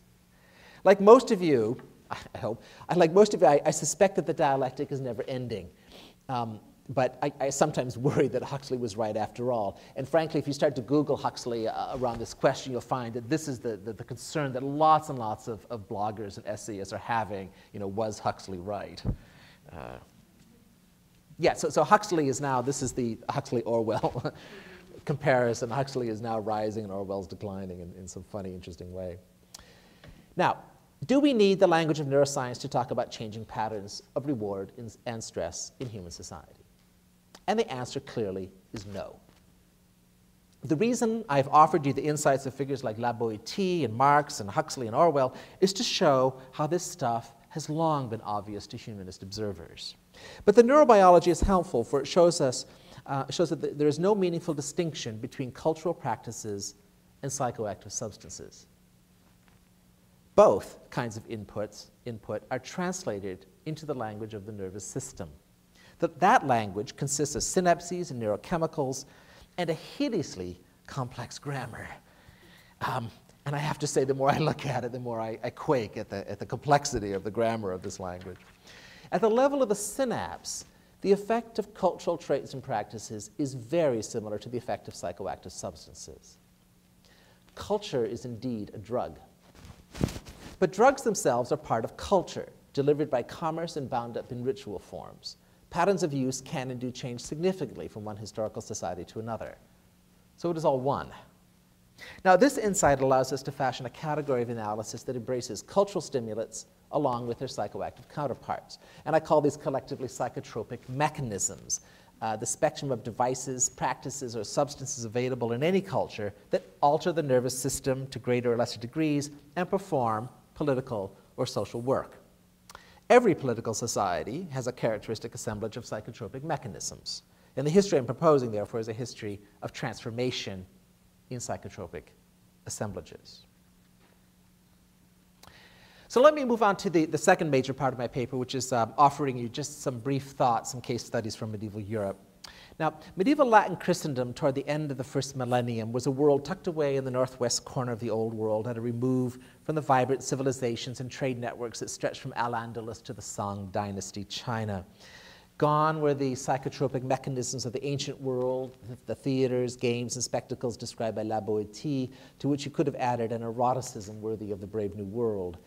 Like most of you, I hope, like most of you, I, I suspect that the dialectic is never ending. Um, but I, I, sometimes worry that Huxley was right after all. And frankly, if you start to Google Huxley uh, around this question, you'll find that this is the, the, the, concern that lots and lots of, of bloggers and essayists are having. You know, was Huxley right? Uh, yeah, so, so Huxley is now, this is the Huxley-Orwell comparison. Huxley is now rising and Orwell's declining in, in some funny, interesting way. Now, do we need the language of neuroscience to talk about changing patterns of reward and stress in human society? And the answer clearly is no. The reason I've offered you the insights of figures like La Boétie and Marx and Huxley and Orwell is to show how this stuff has long been obvious to humanist observers. But the neurobiology is helpful, for it shows us uh, shows that there is no meaningful distinction between cultural practices and psychoactive substances. Both kinds of inputs, input are translated into the language of the nervous system that that language consists of synapses and neurochemicals and a hideously complex grammar. Um, and I have to say, the more I look at it, the more I, I quake at the, at the complexity of the grammar of this language. At the level of the synapse, the effect of cultural traits and practices is very similar to the effect of psychoactive substances. Culture is indeed a drug. But drugs themselves are part of culture, delivered by commerce and bound up in ritual forms patterns of use can and do change significantly from one historical society to another. So it is all one. Now, this insight allows us to fashion a category of analysis that embraces cultural stimulants along with their psychoactive counterparts. And I call these collectively psychotropic mechanisms, uh, the spectrum of devices, practices, or substances available in any culture that alter the nervous system to greater or lesser degrees and perform political or social work. Every political society has a characteristic assemblage of psychotropic mechanisms. And the history I'm proposing, therefore, is a history of transformation in psychotropic assemblages. So let me move on to the, the second major part of my paper, which is um, offering you just some brief thoughts, some case studies from medieval Europe. Now, medieval Latin Christendom toward the end of the first millennium was a world tucked away in the northwest corner of the Old World at a remove from the vibrant civilizations and trade networks that stretched from Al-Andalus to the Song dynasty China. Gone were the psychotropic mechanisms of the ancient world, the theaters, games, and spectacles described by La Boétie, to which you could have added an eroticism worthy of the Brave New World.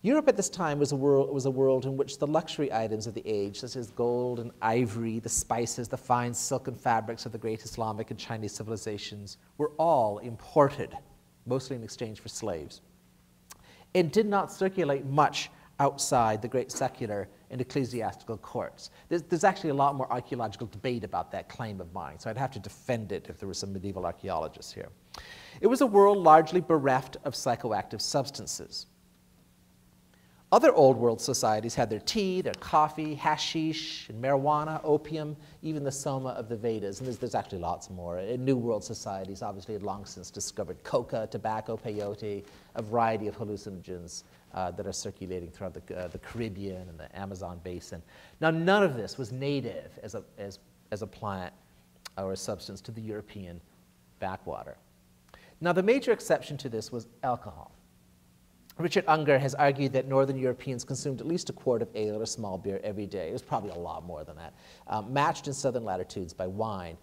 Europe at this time was a, world, was a world in which the luxury items of the age, such as gold and ivory, the spices, the fine silken fabrics of the great Islamic and Chinese civilizations, were all imported, mostly in exchange for slaves, and did not circulate much outside the great secular and ecclesiastical courts. There's, there's, actually a lot more archaeological debate about that claim of mine, so I'd have to defend it if there were some medieval archaeologists here. It was a world largely bereft of psychoactive substances. Other old world societies had their tea, their coffee, hashish, and marijuana, opium, even the soma of the Vedas. And there's, there's actually lots more. In New World societies, obviously, had long since discovered coca, tobacco, peyote, a variety of hallucinogens uh, that are circulating throughout the, uh, the Caribbean and the Amazon basin. Now, none of this was native as a, as, as a plant or a substance to the European backwater. Now, the major exception to this was alcohol. Richard Unger has argued that Northern Europeans consumed at least a quart of ale or small beer every day. It was probably a lot more than that, um, matched in southern latitudes by wine.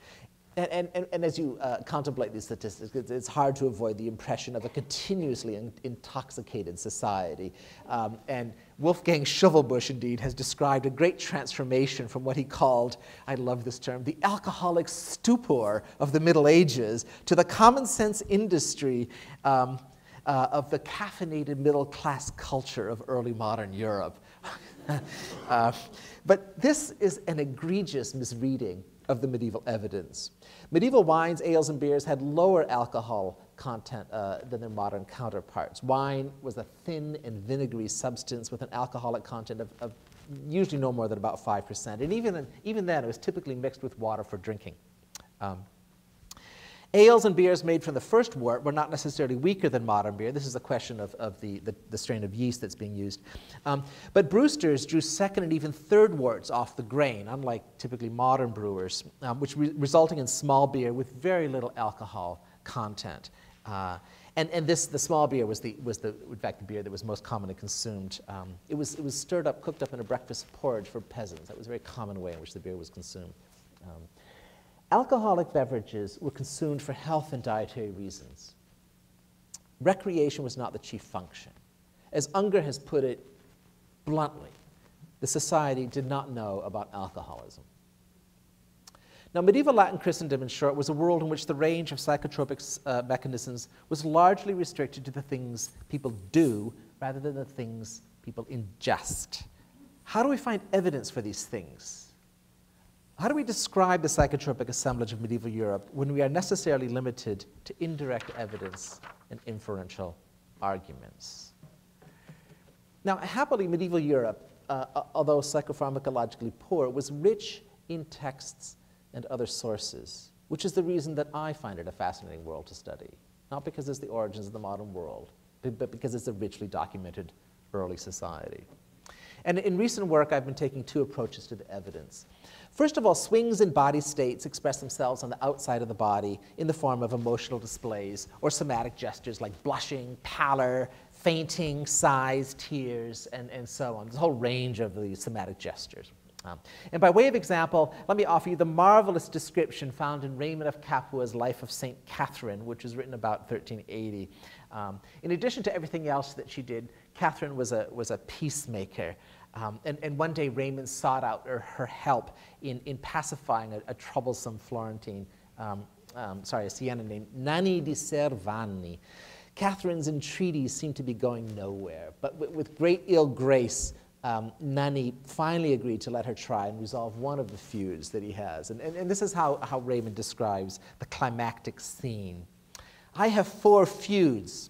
And, and, and, as you uh, contemplate these statistics, it's, hard to avoid the impression of a continuously in, intoxicated society. Um, and Wolfgang Schivelbusch, indeed, has described a great transformation from what he called, I love this term, the alcoholic stupor of the Middle Ages to the common sense industry um, uh, of the caffeinated middle class culture of early modern Europe. uh, but this is an egregious misreading of the medieval evidence. Medieval wines, ales, and beers had lower alcohol content uh, than their modern counterparts. Wine was a thin and vinegary substance with an alcoholic content of, of usually no more than about 5%. And even, even then, it was typically mixed with water for drinking. Um, Ales and beers made from the first wort were not necessarily weaker than modern beer. This is a question of, of the, the, the strain of yeast that's being used. Um, but Brewsters drew second and even third worts off the grain, unlike typically modern brewers, um, which re- resulting in small beer with very little alcohol content. Uh, and, and this, the small beer was, the, was the, in fact, the beer that was most commonly consumed. Um, it, was, it was stirred up, cooked up in a breakfast porridge for peasants. That was a very common way in which the beer was consumed. Um, alcoholic beverages were consumed for health and dietary reasons. Recreation was not the chief function. As Unger has put it bluntly, the society did not know about alcoholism. Now, medieval Latin Christendom, in short, was a world in which the range of psychotropic uh, mechanisms was largely restricted to the things people do rather than the things people ingest. How do we find evidence for these things? How do we describe the psychotropic assemblage of medieval Europe when we are necessarily limited to indirect evidence and inferential arguments? Now, happily, medieval Europe, uh, although psychopharmacologically poor, was rich in texts and other sources, which is the reason that I find it a fascinating world to study. Not because it's the origins of the modern world, but because it's a richly documented early society. And in recent work, I've been taking two approaches to the evidence. First of all, swings in body states express themselves on the outside of the body in the form of emotional displays or somatic gestures like blushing, pallor, fainting, sighs, tears, and, and so on. There's a whole range of these somatic gestures. Um, and by way of example, let me offer you the marvelous description found in Raymond of Capua's Life of St. Catherine, which was written about 1380. Um, in addition to everything else that she did, Catherine was a, was a peacemaker. Um, and, and one day Raymond sought out her, her help in, in pacifying a, a troublesome Florentine, um, um, sorry, a Siena named Nanni di Servanni. Catherine's entreaties seemed to be going nowhere, but with, great ill grace, um, Nanni finally agreed to let her try and resolve one of the feuds that he has. And, and, and, this is how, how Raymond describes the climactic scene. I have four feuds,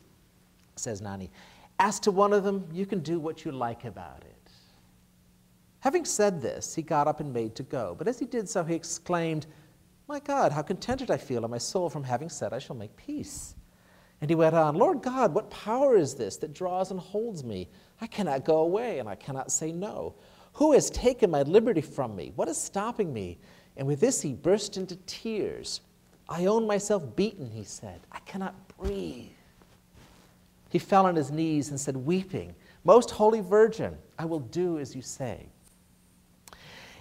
says Nanni. As to one of them, you can do what you like about it. Having said this, he got up and made to go. But as he did so, he exclaimed, My God, how contented I feel in my soul from having said I shall make peace. And he went on, Lord God, what power is this that draws and holds me? I cannot go away and I cannot say no. Who has taken my liberty from me? What is stopping me? And with this, he burst into tears. I own myself beaten, he said. I cannot breathe. He fell on his knees and said, weeping, Most Holy Virgin, I will do as you say.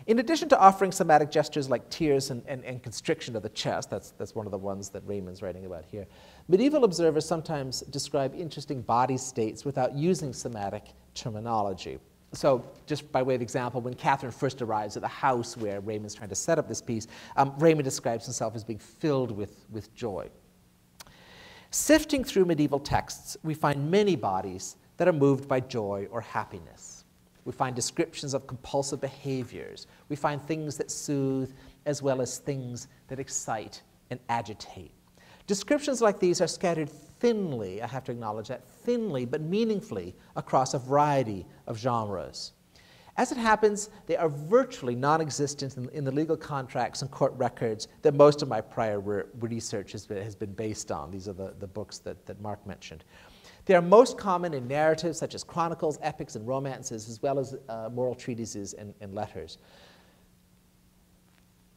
In addition to offering somatic gestures like tears and, and, and, constriction of the chest, that's, that's one of the ones that Raymond's writing about here, medieval observers sometimes describe interesting body states without using somatic terminology. So, just by way of example, when Catherine first arrives at the house where Raymond's trying to set up this piece, um, Raymond describes himself as being filled with, with joy. Sifting through medieval texts, we find many bodies that are moved by joy or happiness. We find descriptions of compulsive behaviors. We find things that soothe as well as things that excite and agitate. Descriptions like these are scattered thinly, I have to acknowledge that, thinly but meaningfully across a variety of genres. As it happens, they are virtually non existent in, in, the legal contracts and court records that most of my prior re- research has been, has been, based on. These are the, the books that, that Mark mentioned. They are most common in narratives such as chronicles, epics, and romances, as well as uh, moral treatises and, and letters.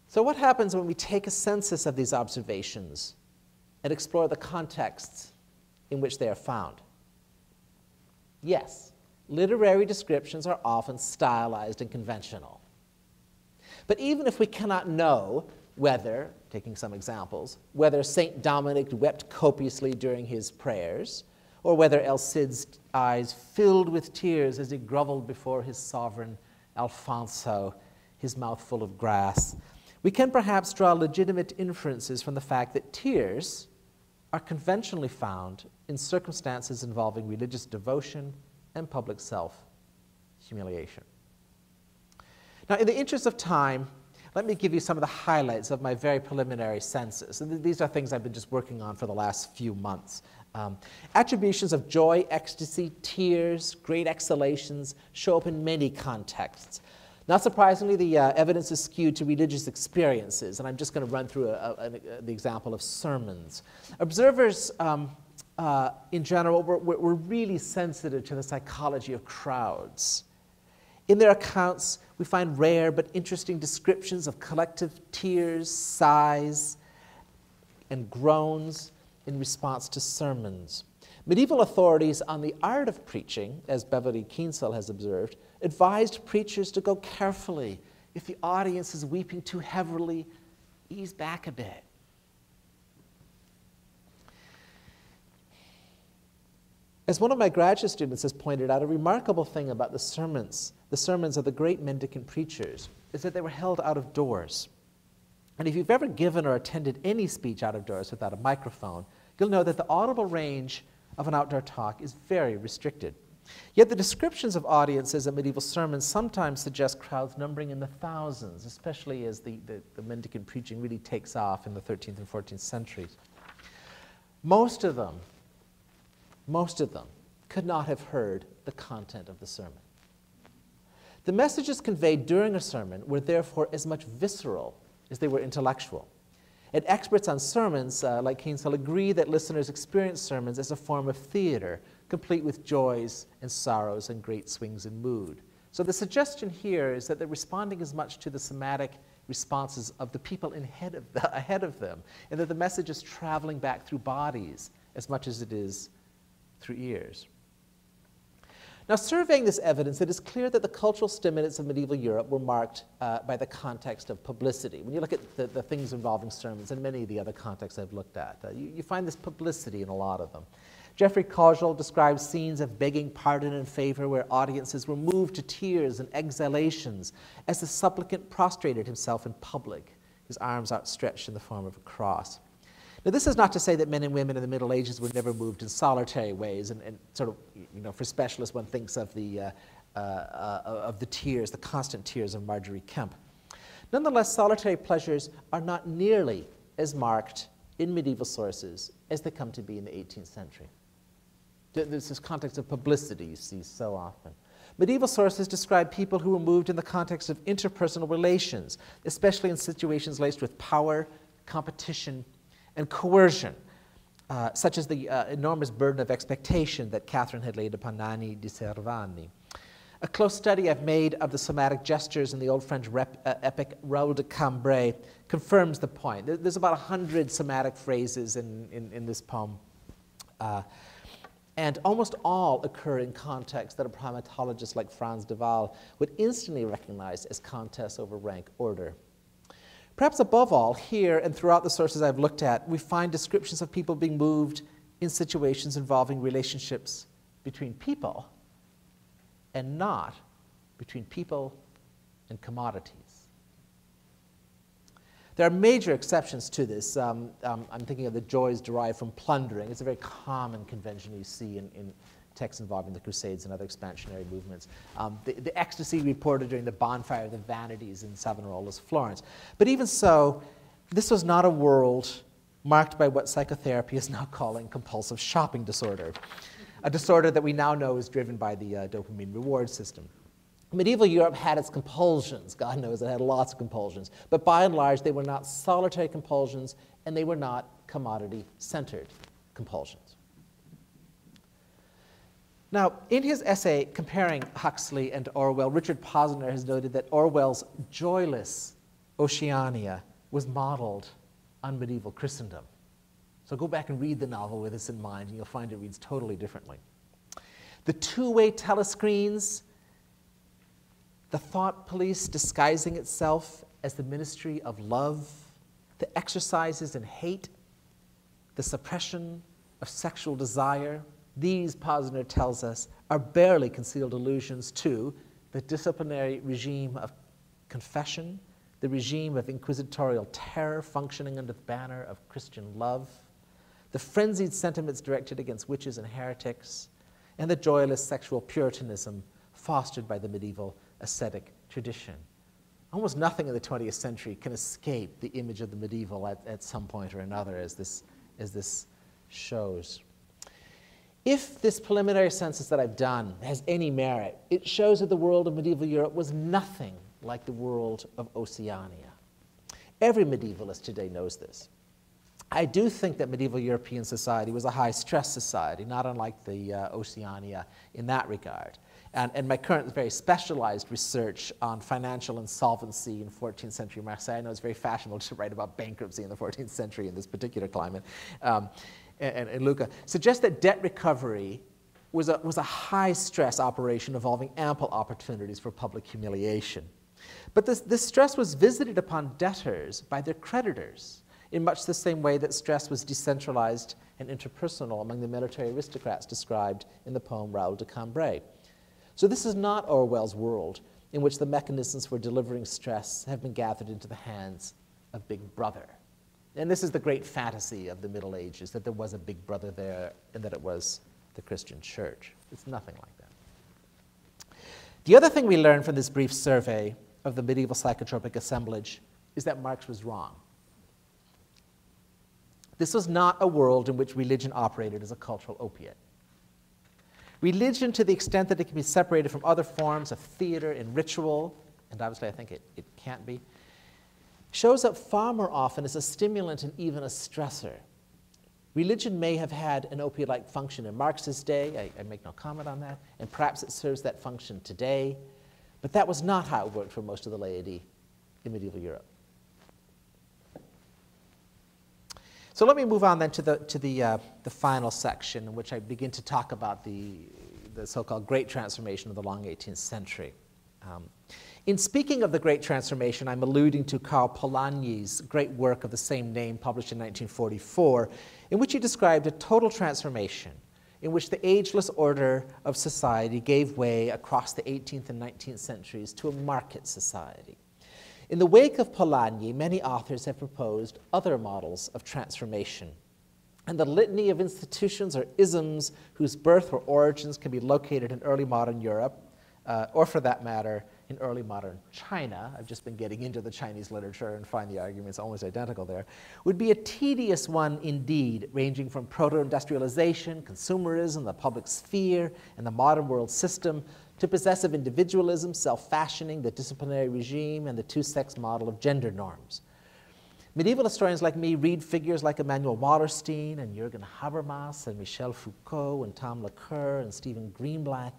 So, what happens when we take a census of these observations and explore the contexts in which they are found? Yes, literary descriptions are often stylized and conventional. But even if we cannot know whether, taking some examples, whether St. Dominic wept copiously during his prayers, or whether El Cid's eyes filled with tears as he groveled before his sovereign Alfonso, his mouth full of grass. We can perhaps draw legitimate inferences from the fact that tears are conventionally found in circumstances involving religious devotion and public self humiliation. Now, in the interest of time, let me give you some of the highlights of my very preliminary census. And these are things I've been just working on for the last few months. Um, attributions of joy, ecstasy, tears, great exhalations show up in many contexts. Not surprisingly, the uh, evidence is skewed to religious experiences, and I'm just going to run through a, a, a, the example of sermons. Observers um, uh, in general were, were really sensitive to the psychology of crowds. In their accounts, we find rare but interesting descriptions of collective tears, sighs, and groans in response to sermons. Medieval authorities on the art of preaching, as Beverly Kienzle has observed, advised preachers to go carefully. If the audience is weeping too heavily, ease back a bit. As one of my graduate students has pointed out, a remarkable thing about the sermons, the sermons of the great mendicant preachers, is that they were held out of doors. And if you've ever given or attended any speech out of doors without a microphone, you'll know that the audible range of an outdoor talk is very restricted. Yet the descriptions of audiences at medieval sermons sometimes suggest crowds numbering in the thousands, especially as the, the, the mendicant preaching really takes off in the 13th and 14th centuries. Most of them, most of them could not have heard the content of the sermon. The messages conveyed during a sermon were therefore as much visceral as they were intellectual. And experts on sermons, uh, like Kienzle, agree that listeners experience sermons as a form of theater, complete with joys and sorrows and great swings in mood. So the suggestion here is that they're responding as much to the somatic responses of the people ahead of, the, ahead of them, and that the message is traveling back through bodies as much as it is through ears. Now, surveying this evidence, it is clear that the cultural stimulants of medieval Europe were marked uh, by the context of publicity. When you look at the, the, things involving sermons and many of the other contexts I've looked at, uh, you, you, find this publicity in a lot of them. Geoffrey Koziol describes scenes of begging pardon and favor where audiences were moved to tears and exhalations as the supplicant prostrated himself in public, his arms outstretched in the form of a cross. Now, this is not to say that men and women in the Middle Ages were never moved in solitary ways, and, and sort of, you know, for specialists, one thinks of the, uh, uh, uh, of the tears, the constant tears of Margery Kempe. Nonetheless, solitary pleasures are not nearly as marked in medieval sources as they come to be in the 18th century. There's this context of publicity you see so often. Medieval sources describe people who were moved in the context of interpersonal relations, especially in situations laced with power, competition, and coercion, uh, such as the uh, enormous burden of expectation that Catherine had laid upon Nanni di Servagni. A close study I've made of the somatic gestures in the Old French rep, uh, epic Raoul de Cambrai confirms the point. There's about 100 somatic phrases in, in, in this poem, uh, and almost all occur in contexts that a primatologist like Frans de Waal would instantly recognize as contests over rank order. Perhaps above all, here and throughout the sources I've looked at, we find descriptions of people being moved in situations involving relationships between people and not between people and commodities. There are major exceptions to this. Um, um, I'm thinking of the joys derived from plundering. It's a very common convention you see in, in texts involving the Crusades and other expansionary movements. Um, the, the, ecstasy reported during the bonfire of the vanities in Savonarola's Florence. But even so, this was not a world marked by what psychotherapy is now calling compulsive shopping disorder, a disorder that we now know is driven by the uh, dopamine reward system. Medieval Europe had its compulsions. God knows it had lots of compulsions. But by and large, they were not solitary compulsions and they were not commodity centered compulsions. Now, in his essay comparing Huxley and Orwell, Richard Posner has noted that Orwell's joyless Oceania was modeled on medieval Christendom. So go back and read the novel with this in mind, and you'll find it reads totally differently. The two way telescreens, the thought police disguising itself as the ministry of love, the exercises in hate, the suppression of sexual desire, these, Posner tells us, are barely concealed allusions to the disciplinary regime of confession, the regime of inquisitorial terror functioning under the banner of Christian love, the frenzied sentiments directed against witches and heretics, and the joyless sexual puritanism fostered by the medieval ascetic tradition. Almost nothing in the 20th century can escape the image of the medieval at, at some point or another, as this, as this shows. If this preliminary census that I've done has any merit, it shows that the world of medieval Europe was nothing like the world of Oceania. Every medievalist today knows this. I do think that medieval European society was a high stress society, not unlike the uh, Oceania in that regard. And, and, my current very specialized research on financial insolvency in 14th century Marseille, I know it's very fashionable to write about bankruptcy in the 14th century in this particular climate, um, and, and Lucca, suggests that debt recovery was a, was a high stress operation involving ample opportunities for public humiliation. But this, this stress was visited upon debtors by their creditors in much the same way that stress was decentralized and interpersonal among the military aristocrats described in the poem Raoul de Cambrai. So, this is not Orwell's world in which the mechanisms for delivering stress have been gathered into the hands of Big Brother. And this is the great fantasy of the Middle Ages that there was a Big Brother there and that it was the Christian church. It's nothing like that. The other thing we learned from this brief survey of the medieval psychotropic assemblage is that Marx was wrong. This was not a world in which religion operated as a cultural opiate. Religion, to the extent that it can be separated from other forms of theater and ritual, and obviously I think it, it can't be, shows up far more often as a stimulant and even a stressor. Religion may have had an opiate like function in Marx's day, I, I, make no comment on that, and perhaps it serves that function today, but that was not how it worked for most of the laity in medieval Europe. So let me move on then to the, to the, uh, the final section in which I begin to talk about the, the so-called Great Transformation of the long 18th century. Um, in speaking of the Great Transformation, I'm alluding to Karl Polanyi's great work of the same name published in 1944, in which he described a total transformation in which the ageless order of society gave way across the 18th and 19th centuries to a market society. In the wake of Polanyi, many authors have proposed other models of transformation. And the litany of institutions or isms whose birth or origins can be located in early modern Europe, uh, or for that matter, in early modern China, I've just been getting into the Chinese literature and find the arguments almost identical there, would be a tedious one indeed, ranging from proto industrialization, consumerism, the public sphere, and the modern world system, to possessive individualism, self fashioning, the disciplinary regime, and the two sex model of gender norms. Medieval historians like me read figures like Immanuel Wallerstein and Jürgen Habermas and Michel Foucault and Tom Laqueur and Stephen Greenblatt,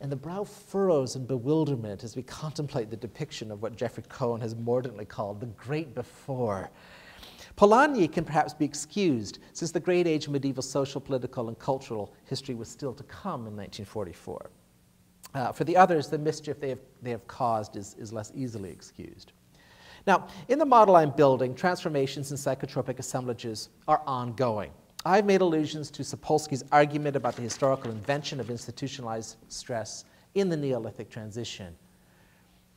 and the brow furrows in bewilderment as we contemplate the depiction of what Jeffrey Cohen has mordantly called the Great Before. Polanyi can perhaps be excused, since the great age of medieval social, political, and cultural history was still to come in 1944. Uh, for the others, the mischief they have, they have caused is, is less easily excused. Now, in the model I'm building, transformations in psychotropic assemblages are ongoing. I've made allusions to Sapolsky's argument about the historical invention of institutionalized stress in the Neolithic transition.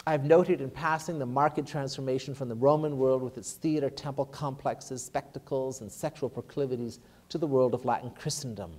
I've noted in passing the market transformation from the Roman world with its theater, temple complexes, spectacles, and sexual proclivities to the world of Latin Christendom.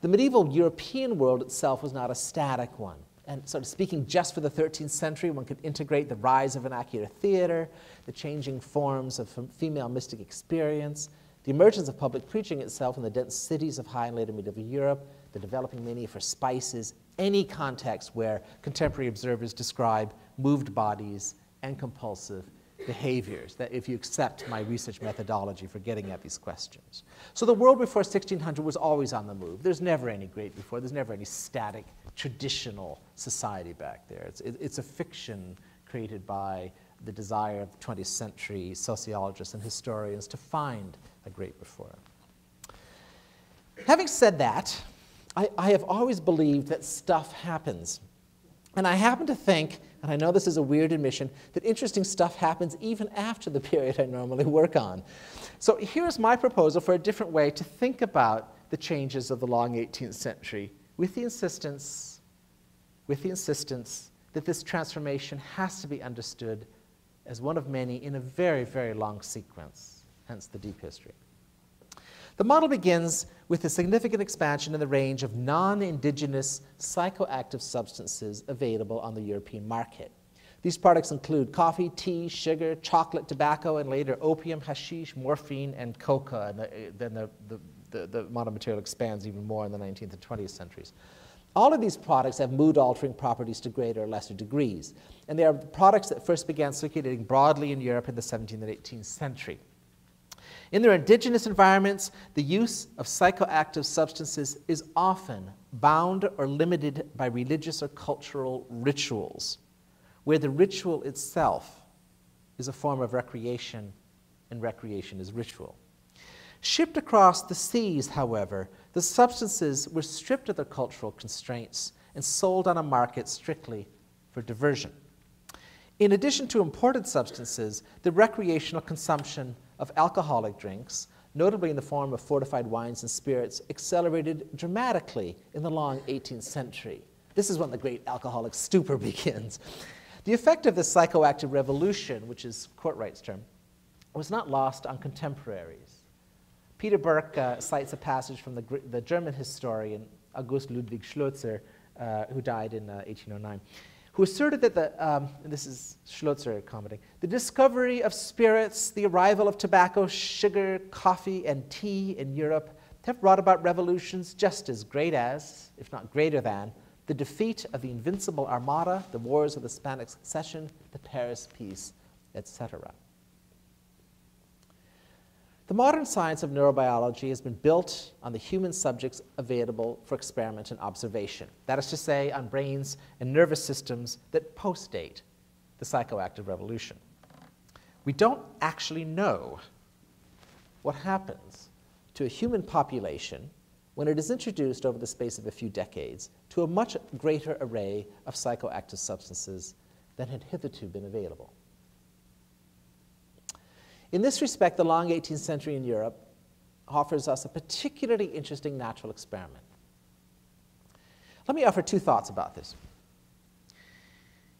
The medieval European world itself was not a static one. And sort of speaking just for the 13th century, one could integrate the rise of vernacular theater, the changing forms of female mystic experience, the emergence of public preaching itself in the dense cities of high and later medieval Europe, the developing mania for spices, any context where contemporary observers describe moved bodies and compulsive behaviors, that if you accept my research methodology for getting at these questions. So the world before 1600 was always on the move. There's never any great before, there's never any static, traditional society back there. It's, it, it's a fiction created by the desire of 20th century sociologists and historians to find a great before. Having said that, I, I have always believed that stuff happens. And I happen to think and I know this is a weird admission, that interesting stuff happens even after the period I normally work on. So here's my proposal for a different way to think about the changes of the long 18th century with the insistence, with the insistence that this transformation has to be understood as one of many in a very, very long sequence, hence the deep history. The model begins with a significant expansion in the range of non indigenous psychoactive substances available on the European market. These products include coffee, tea, sugar, chocolate, tobacco, and later opium, hashish, morphine, and coca. And uh, then the, the, the, the model material expands even more in the 19th and 20th centuries. All of these products have mood altering properties to greater or lesser degrees, and they are products that first began circulating broadly in Europe in the 17th and 18th century. In their indigenous environments, the use of psychoactive substances is often bound or limited by religious or cultural rituals, where the ritual itself is a form of recreation and recreation is ritual. Shipped across the seas, however, the substances were stripped of their cultural constraints and sold on a market strictly for diversion. In addition to imported substances, the recreational consumption of alcoholic drinks, notably in the form of fortified wines and spirits, accelerated dramatically in the long 18th century. This is when the great alcoholic stupor begins. The effect of this psychoactive revolution, which is Courtwright's term, was not lost on contemporaries. Peter Burke uh, cites a passage from the, the, German historian August Ludwig Schlözer, uh, who died in uh, 1809 who asserted that the, um, this is Schlözer commenting, the discovery of spirits, the arrival of tobacco, sugar, coffee, and tea in Europe have brought about revolutions just as great as, if not greater than, the defeat of the invincible Armada, the wars of the Spanish Succession, the Paris Peace, etc. The modern science of neurobiology has been built on the human subjects available for experiment and observation. That is to say, on brains and nervous systems that postdate the psychoactive revolution. We don't actually know what happens to a human population when it is introduced over the space of a few decades to a much greater array of psychoactive substances than had hitherto been available. In this respect, the long 18th century in Europe offers us a particularly interesting natural experiment. Let me offer two thoughts about this.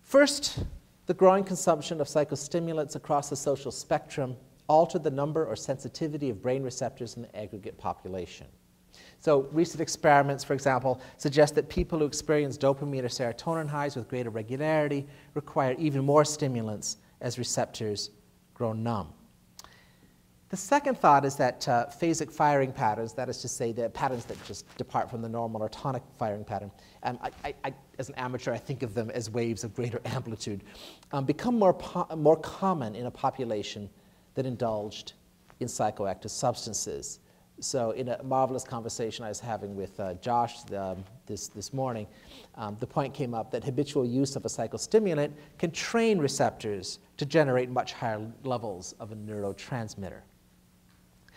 First, the growing consumption of psychostimulants across the social spectrum altered the number or sensitivity of brain receptors in the aggregate population. So, recent experiments, for example, suggest that people who experience dopamine or serotonin highs with greater regularity require even more stimulants as receptors grow numb. The second thought is that uh, phasic firing patterns, that is to say, the patterns that just depart from the normal or tonic firing pattern, um, I, I, as an amateur, I think of them as waves of greater amplitude, um, become more, more common in a population that indulged in psychoactive substances. So, in a marvelous conversation I was having with uh, Josh um, this, this morning, um, the point came up that habitual use of a psychostimulant can train receptors to generate much higher levels of a neurotransmitter.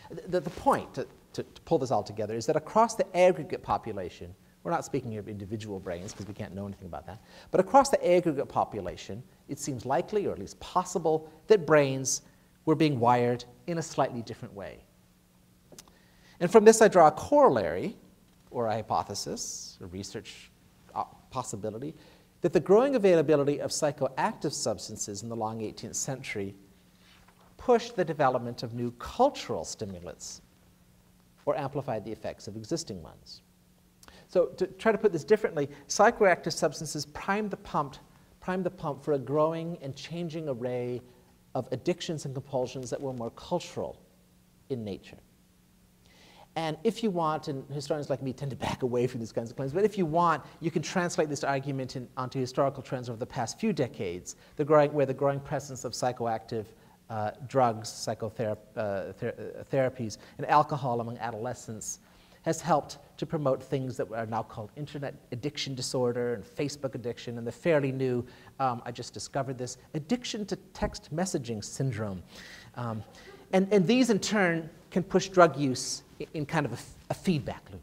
The, the point, to, to, to pull this all together, is that across the aggregate population, we're not speaking of individual brains because we can't know anything about that, but across the aggregate population, it seems likely, or at least possible, that brains were being wired in a slightly different way. And from this, I draw a corollary, or a hypothesis, a research uh, possibility, that the growing availability of psychoactive substances in the long 18th century pushed the development of new cultural stimulants or amplified the effects of existing ones. So to try to put this differently, psychoactive substances prime the pump, prime the pump for a growing and changing array of addictions and compulsions that were more cultural in nature. And if you want, and historians like me tend to back away from these kinds of claims, but if you want, you can translate this argument in, onto historical trends over the past few decades, the growing, where the growing presence of psychoactive uh, drugs, psychotherapies, uh, uh and alcohol among adolescents has helped to promote things that are now called internet addiction disorder and Facebook addiction, and the fairly new, um, I just discovered this, addiction to text messaging syndrome. Um, and, and these in turn can push drug use in kind of a, a feedback loop.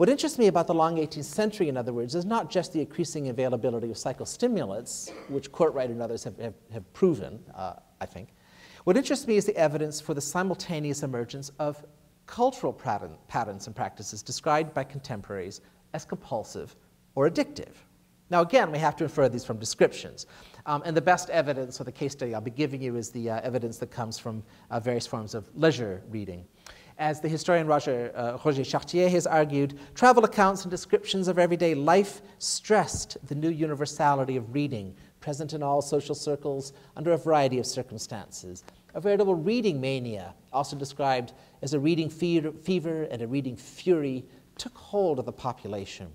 What interests me about the long 18th century, in other words, is not just the increasing availability of psychostimulants, which Courtwright and others have, have, have proven, uh, I think. What interests me is the evidence for the simultaneous emergence of cultural pattern, patterns and practices described by contemporaries as compulsive or addictive. Now, again, we have to infer these from descriptions. Um, and the best evidence, or the case study I'll be giving you, is the uh, evidence that comes from uh, various forms of leisure reading. As the historian Roger, uh, Chartier has argued, travel accounts and descriptions of everyday life stressed the new universality of reading, present in all social circles under a variety of circumstances. A veritable reading mania, also described as a reading fever and a reading fury, took hold of the population.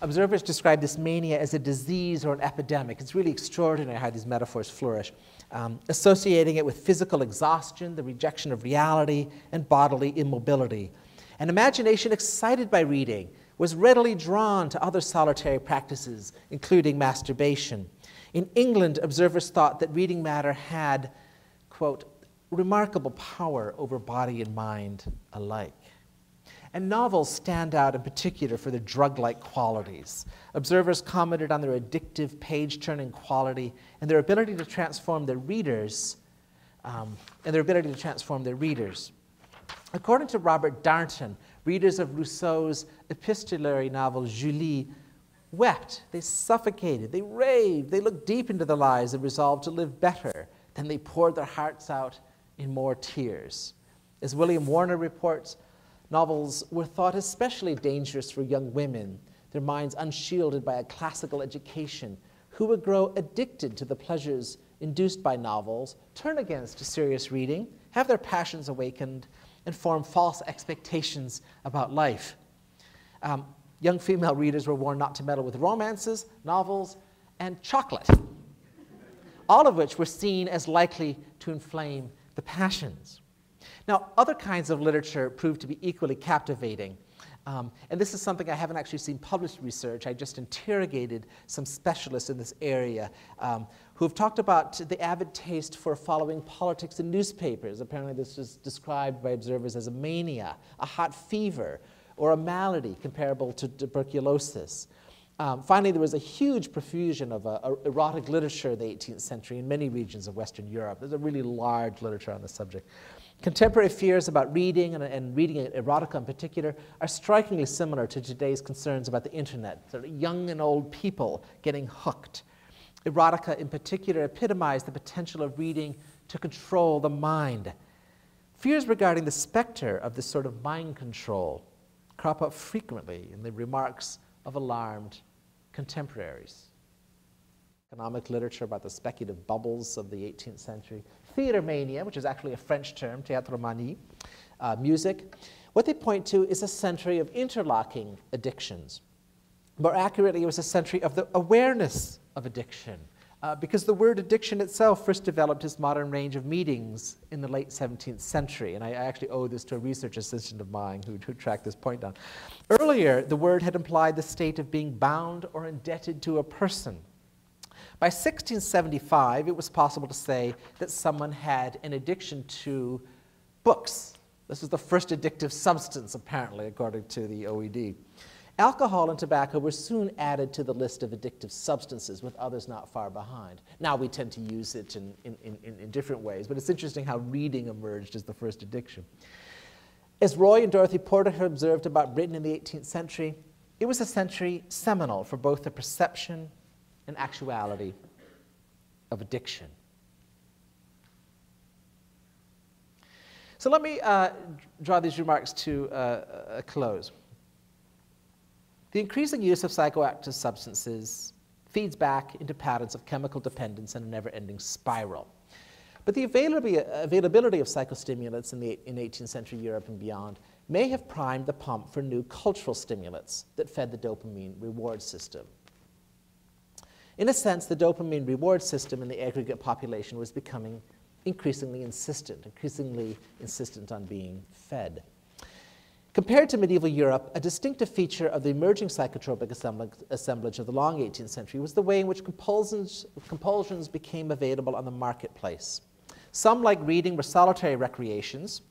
Observers describe this mania as a disease or an epidemic. It's really extraordinary how these metaphors flourish, um, associating it with physical exhaustion, the rejection of reality, and bodily immobility. An imagination excited by reading was readily drawn to other solitary practices, including masturbation. In England, observers thought that reading matter had, quote, remarkable power over body and mind alike. And novels stand out in particular for their drug like qualities. Observers commented on their addictive, page turning quality and their ability to transform their readers. Um, and their ability to transform their readers. According to Robert Darnton, readers of Rousseau's epistolary novel Julie wept, they suffocated, they raved, they looked deep into their lives and resolved to live better. Then they poured their hearts out in more tears. As William Warner reports, Novels were thought especially dangerous for young women, their minds unshielded by a classical education, who would grow addicted to the pleasures induced by novels, turn against serious reading, have their passions awakened, and form false expectations about life. Um, young female readers were warned not to meddle with romances, novels, and chocolate, all of which were seen as likely to inflame the passions. Now, other kinds of literature prove to be equally captivating. Um, and this is something I haven't actually seen published research. I just interrogated some specialists in this area um, who have talked about the avid taste for following politics in newspapers. Apparently, this is described by observers as a mania, a hot fever, or a malady comparable to tuberculosis. Um, finally, there was a huge profusion of uh, erotic literature in the 18th century in many regions of Western Europe. There's a really large literature on the subject. Contemporary fears about reading and, and, reading erotica in particular are strikingly similar to today's concerns about the internet, sort of young and old people getting hooked. Erotica in particular epitomized the potential of reading to control the mind. Fears regarding the specter of this sort of mind control crop up frequently in the remarks of alarmed contemporaries. Economic literature about the speculative bubbles of the 18th century theater mania, which is actually a French term, théâtromanie, uh, music, what they point to is a century of interlocking addictions. More accurately, it was a century of the awareness of addiction, uh, because the word addiction itself first developed its modern range of meanings in the late 17th century. And I, I actually owe this to a research assistant of mine who, who tracked this point down. Earlier, the word had implied the state of being bound or indebted to a person. By 1675, it was possible to say that someone had an addiction to books. This was the first addictive substance, apparently, according to the OED. Alcohol and tobacco were soon added to the list of addictive substances, with others not far behind. Now we tend to use it in, in, in, in different ways, but it's interesting how reading emerged as the first addiction. As Roy and Dorothy Porter have observed about Britain in the 18th century, it was a century seminal for both the perception and actuality of addiction. So let me uh, draw these remarks to uh, a close. The increasing use of psychoactive substances feeds back into patterns of chemical dependence and a never ending spiral. But the availability of psychostimulants in, the, in 18th century Europe and beyond may have primed the pump for new cultural stimulants that fed the dopamine reward system. In a sense, the dopamine reward system in the aggregate population was becoming increasingly insistent, increasingly insistent on being fed. Compared to medieval Europe, a distinctive feature of the emerging psychotropic assemblage of the long 18th century was the way in which compulsions, compulsions became available on the marketplace. Some, like reading, were solitary recreations,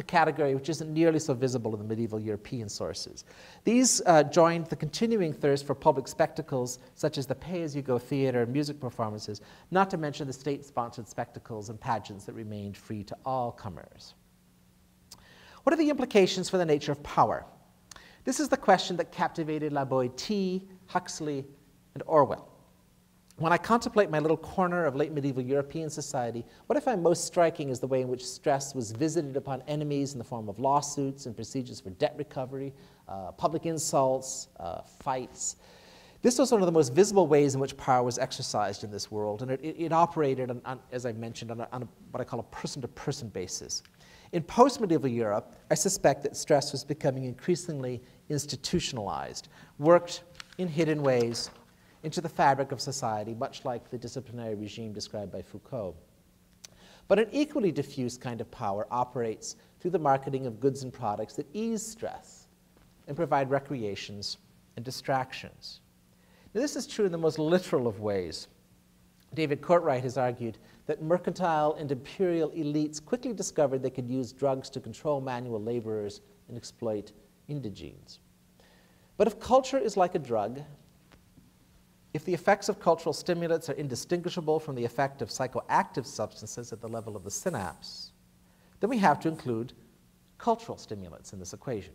a category which isn't nearly so visible in the medieval European sources. These uh, joined the continuing thirst for public spectacles, such as the pay as you go theater and music performances, not to mention the state sponsored spectacles and pageants that remained free to all comers. What are the implications for the nature of power? This is the question that captivated La Boétie, Huxley, and Orwell. When I contemplate my little corner of late medieval European society, what I find most striking is the way in which stress was visited upon enemies in the form of lawsuits and procedures for debt recovery, uh, public insults, uh, fights. This was one of the most visible ways in which power was exercised in this world, and it, it, it operated, on, on, as I mentioned, on, a, on a, what I call a person to person basis. In post medieval Europe, I suspect that stress was becoming increasingly institutionalized, worked in hidden ways into the fabric of society, much like the disciplinary regime described by Foucault. But an equally diffuse kind of power operates through the marketing of goods and products that ease stress and provide recreations and distractions. Now, this is true in the most literal of ways. David Courtwright has argued that mercantile and imperial elites quickly discovered they could use drugs to control manual laborers and exploit indigenes. But if culture is like a drug, if the effects of cultural stimulants are indistinguishable from the effect of psychoactive substances at the level of the synapse, then we have to include cultural stimulants in this equation.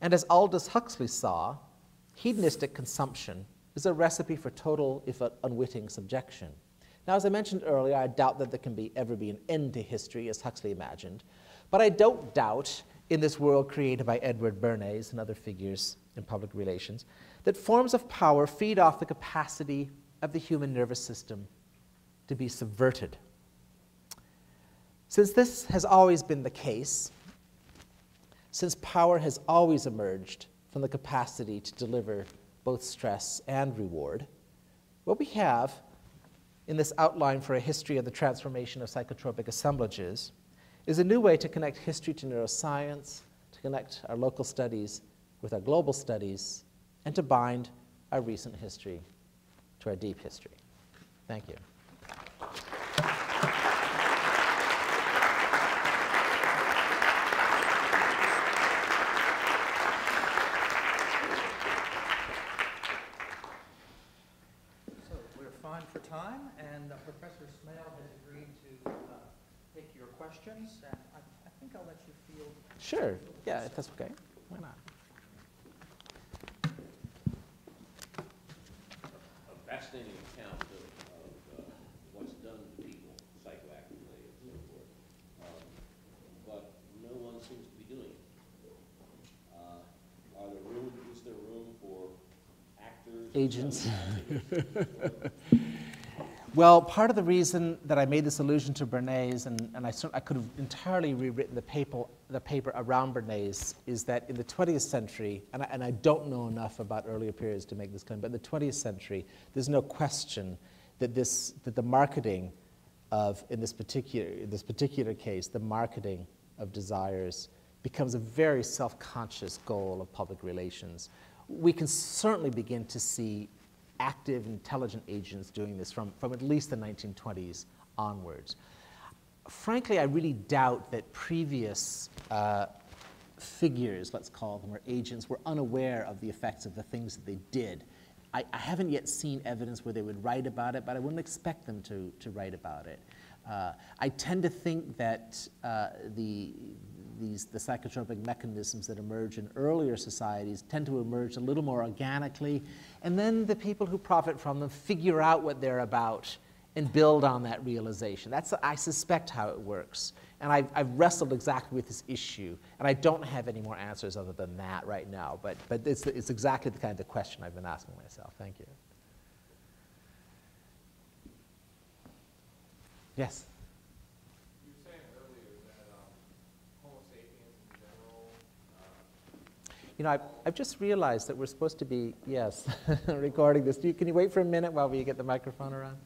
And as Aldous Huxley saw, hedonistic consumption is a recipe for total, if unwitting, subjection. Now, as I mentioned earlier, I doubt that there can be, ever be an end to history, as Huxley imagined, but I don't doubt, in this world created by Edward Bernays and other figures in public relations, that forms of power feed off the capacity of the human nervous system to be subverted. Since this has always been the case, since power has always emerged from the capacity to deliver both stress and reward, what we have in this outline for a history of the transformation of psychotropic assemblages is a new way to connect history to neuroscience, to connect our local studies with our global studies, and to bind our recent history to our deep history. Thank you. So we're fine for time, and uh, Professor Smail has agreed to uh, take your questions, and I I think I'll let you field Sure, yeah, if that's okay. Why not? a fascinating account of, of uh, what's done to people psychoactively and so forth. Um, But no one seems to be doing it. Uh, Are there room, is there room for actors? Agents. Well, part of the reason that I made this allusion to Bernays, and, and I, I could have entirely rewritten the paper, the paper around Bernays, is that in the 20th century, and I, and I don't know enough about earlier periods to make this claim, but in the 20th century, there's no question that, this, that the marketing of, in this, particular, in this particular case, the marketing of desires becomes a very self conscious goal of public relations. We can certainly begin to see active intelligent agents doing this from, from at least the 1920s onwards. Frankly, I really doubt that previous uh, figures, let's call them, or agents, were unaware of the effects of the things that they did. I, I haven't yet seen evidence where they would write about it, but I wouldn't expect them to, to write about it. Uh, I tend to think that uh, the, these, the psychotropic mechanisms that emerge in earlier societies tend to emerge a little more organically, and then the people who profit from them figure out what they're about and build on that realization. That's, I suspect, how it works. And I've, I've wrestled exactly with this issue, and I don't have any more answers other than that right now, but, but it's, it's exactly the kind of question I've been asking myself. Thank you. Yes? You know, I've, I've just realized that we're supposed to be, yes, recording this. You, can you wait for a minute while we get the microphone around?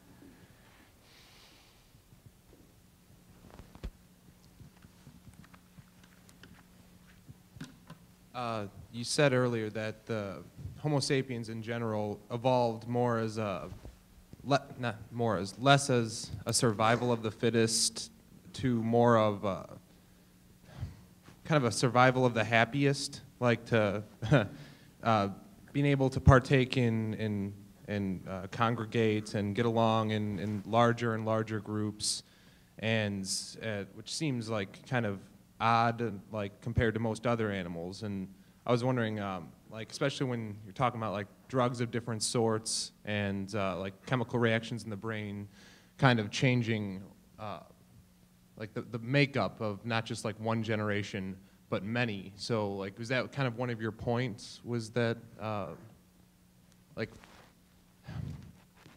uh, you said earlier that the Homo sapiens in general evolved more as a, not more as less as a survival of the fittest to more of a kind of a survival of the happiest, like to uh, being able to partake in in and uh, congregate and get along in, in larger and larger groups, and uh, which seems like kind of odd, like compared to most other animals. And I was wondering, um, like especially when you're talking about like drugs of different sorts and uh, like chemical reactions in the brain, kind of changing, uh, like the, the makeup of not just like one generation but many. So like was that kind of one of your points? Was that uh, like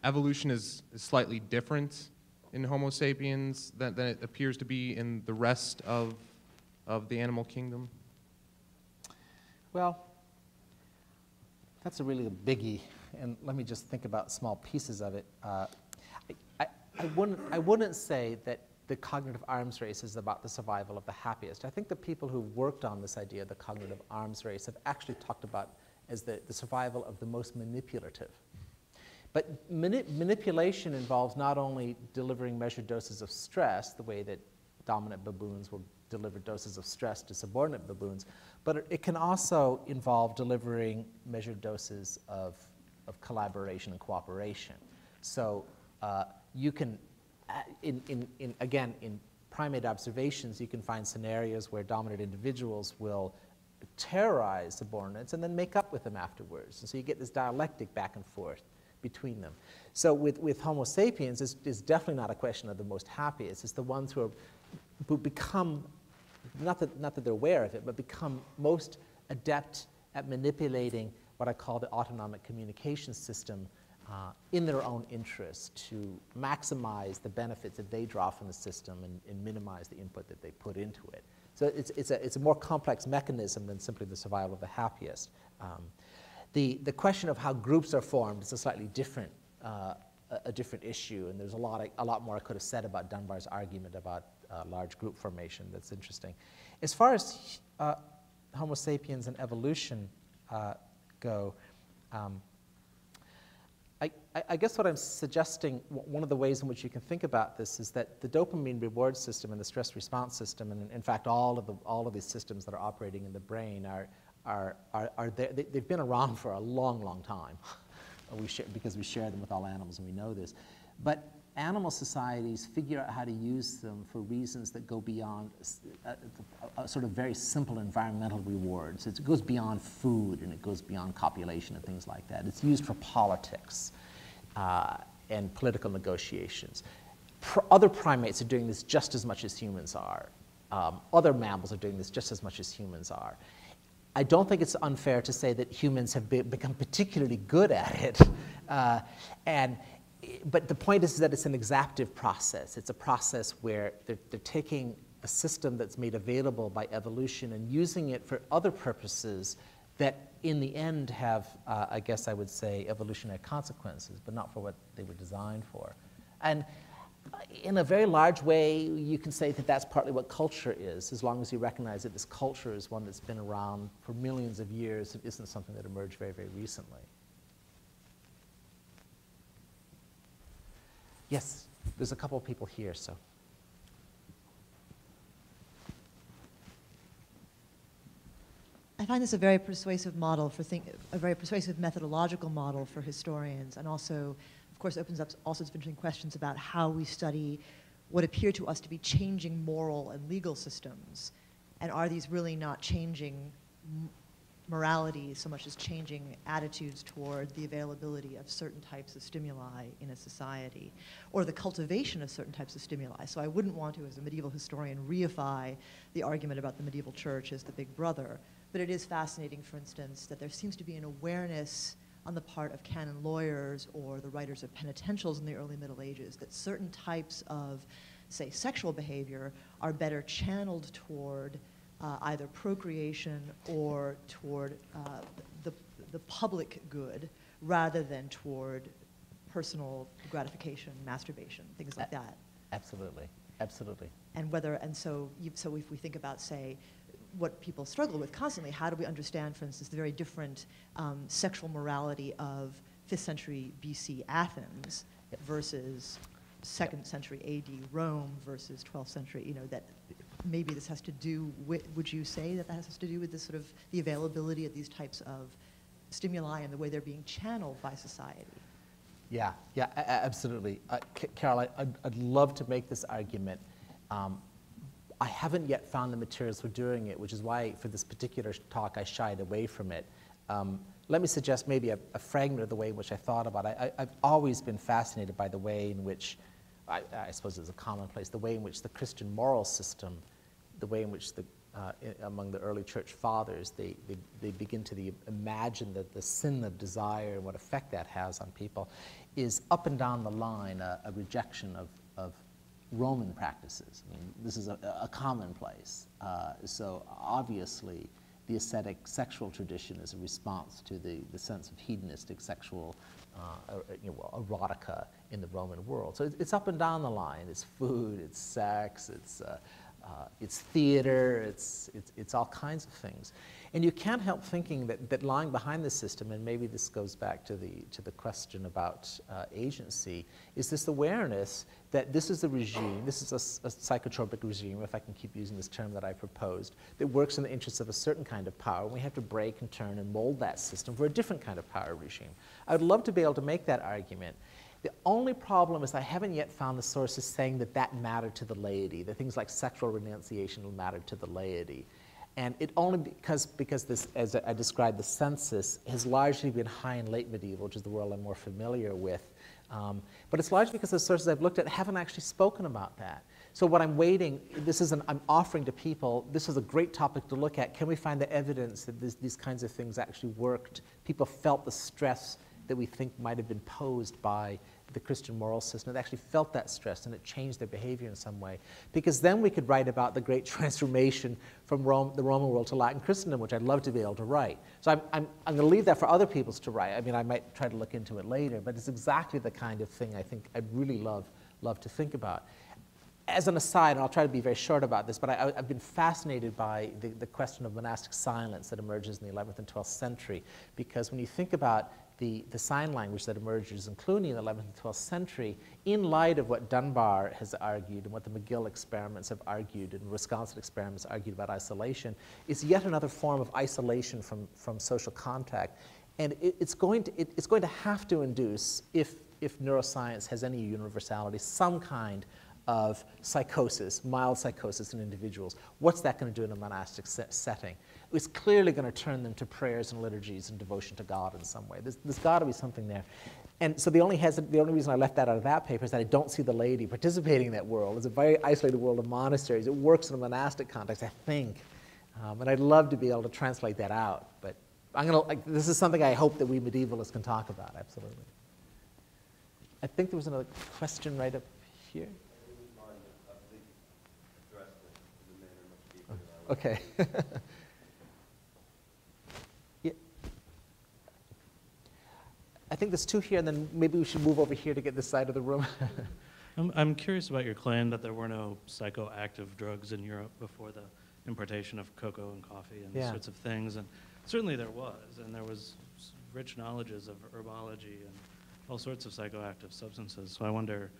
evolution is, is slightly different in Homo sapiens than, than it appears to be in the rest of, of the animal kingdom? Well, That's a really biggie, and let me just think about small pieces of it. Uh, I, I, I, wouldn't, I wouldn't say that the cognitive arms race is about the survival of the happiest. I think the people who've worked on this idea of the cognitive arms race have actually talked about as the, the survival of the most manipulative. But mani manipulation involves not only delivering measured doses of stress, the way that dominant baboons will deliver doses of stress to subordinate baboons, but it, can also involve delivering measured doses of, of collaboration and cooperation. So uh, you can, in, in, in, again, in primate observations, you can find scenarios where dominant individuals will terrorize subordinates and then make up with them afterwards. And so you get this dialectic back and forth between them. So with, with Homo sapiens, it's, it's definitely not a question of the most happiest. It's the ones who, are, who become, not that, not that they're aware of it, but become most adept at manipulating what I call the autonomic communication system uh, in their own interest to maximize the benefits that they draw from the system and, and minimize the input that they put into it. So it's, it's, a, it's a more complex mechanism than simply the survival of the happiest. Um, the, the question of how groups are formed is a slightly different, uh, a, a, different issue, and there's a lot, a lot more I could have said about Dunbar's argument about uh, large group formation that's interesting. As far as uh, Homo sapiens and evolution uh, go, um, I, I, guess what I'm suggesting, one of the ways in which you can think about this is that the dopamine reward system and the stress response system, and in fact all of, the, all of these systems that are operating in the brain are, are, are, are there, they, have been around for a long, long time we share, because we share them with all animals and we know this. But animal societies figure out how to use them for reasons that go beyond a, a, a, sort of very simple environmental rewards. It goes beyond food and it goes beyond copulation and things like that. It's used for politics uh, and political negotiations. Other primates are doing this just as much as humans are. Um, other mammals are doing this just as much as humans are. I don't think it's unfair to say that humans have be become particularly good at it. Uh, and, but the point is that it's an exaptive process. It's a process where they're, they're taking a system that's made available by evolution and using it for other purposes that in the end have, uh, I guess I would say, evolutionary consequences, but not for what they were designed for. And in a very large way, you can say that that's partly what culture is, as long as you recognize that this culture is one that's been around for millions of years. It isn't something that emerged very, very recently. Yes, there's a couple of people here, so. I find this a very persuasive model for think, a very persuasive methodological model for historians, and also of course, opens up all sorts of interesting questions about how we study what appear to us to be changing moral and legal systems. And are these really not changing morality so much as changing attitudes toward the availability of certain types of stimuli in a society or the cultivation of certain types of stimuli. So I wouldn't want to, as a medieval historian, reify the argument about the medieval church as the big brother. But it is fascinating, for instance, that there seems to be an awareness on the part of canon lawyers or the writers of penitentials in the early Middle Ages that certain types of, say, sexual behavior are better channeled toward uh, either procreation or toward uh, the, the public good rather than toward personal gratification, masturbation, things like that. Absolutely, absolutely. And whether, and so, you, so if we think about, say, what people struggle with constantly. How do we understand, for instance, the very different um, sexual morality of 5th century BC Athens yep. versus 2nd yep. century AD Rome versus 12th century, you know, that maybe this has to do with, would you say that that has to do with this sort of the availability of these types of stimuli and the way they're being channeled by society? Yeah, yeah, absolutely. Uh, Carol, I, would love to make this argument. Um, I haven't yet found the materials for doing it, which is why for this particular talk I shied away from it. Um, let me suggest maybe a, a, fragment of the way in which I thought about it. I, have always been fascinated by the way in which, I, I, suppose it's a commonplace, the way in which the Christian moral system, the way in which the, uh, among the early church fathers, they, they, they begin to the, imagine that the sin of desire and what effect that has on people is up and down the line a, a rejection of, of Roman practices. I mean, this is a, a commonplace. Uh, so obviously, the ascetic sexual tradition is a response to the, the sense of hedonistic sexual uh, you know, erotica in the Roman world. So it's up and down the line. It's food, it's sex, it's, uh, uh, it's theater, it's, it's, it's all kinds of things. And you can't help thinking that, that lying behind the system, and maybe this goes back to the, to the question about uh, agency, is this awareness that this is a regime, this is a, a, psychotropic regime, if I can keep using this term that I proposed, that works in the interests of a certain kind of power. We have to break and turn and mold that system for a different kind of power regime. I would love to be able to make that argument. The only problem is I haven't yet found the sources saying that that mattered to the laity, that things like sexual renunciation mattered to the laity. And it only because, because this, as I described, the census has largely been high in late medieval, which is the world I'm more familiar with. Um, but it's largely because the sources I've looked at haven't actually spoken about that. So what I'm waiting, this is an, I'm offering to people, this is a great topic to look at. Can we find the evidence that this, these kinds of things actually worked? People felt the stress that we think might have been posed by the Christian moral system. They actually felt that stress and it changed their behavior in some way. Because then we could write about the great transformation from Rome, the Roman world to Latin Christendom, which I'd love to be able to write. So I'm, I'm, I'm going to leave that for other people to write. I mean, I might try to look into it later, but it's exactly the kind of thing I think I'd really love, love to think about. As an aside, and I'll try to be very short about this, but I, have been fascinated by the, the question of monastic silence that emerges in the 11th and 12th century, because when you think about the, the sign language that emerges, including in the 11th and 12th century, in light of what Dunbar has argued and what the McGill experiments have argued and Wisconsin experiments argued about isolation, is yet another form of isolation from, from social contact. And it, it's, going to, it, it's going to have to induce, if, if neuroscience has any universality, some kind of psychosis, mild psychosis in individuals. What's that going to do in a monastic setting? It's clearly going to turn them to prayers and liturgies and devotion to God in some way. There's, there's got to be something there. And so the only, the only reason I left that out of that paper is that I don't see the laity participating in that world. It's a very isolated world of monasteries. It works in a monastic context, I think. Um, and I'd love to be able to translate that out. But I'm gonna, like, this is something I hope that we medievalists can talk about, absolutely. I think there was another question right up here. Okay. I think there's two here, and then maybe we should move over here to get this side of the room. I'm, I'm curious about your claim that there were no psychoactive drugs in Europe before the importation of cocoa and coffee and yeah. sorts of things. And certainly there was, and there was rich knowledges of herbology and all sorts of psychoactive substances. So I wonder,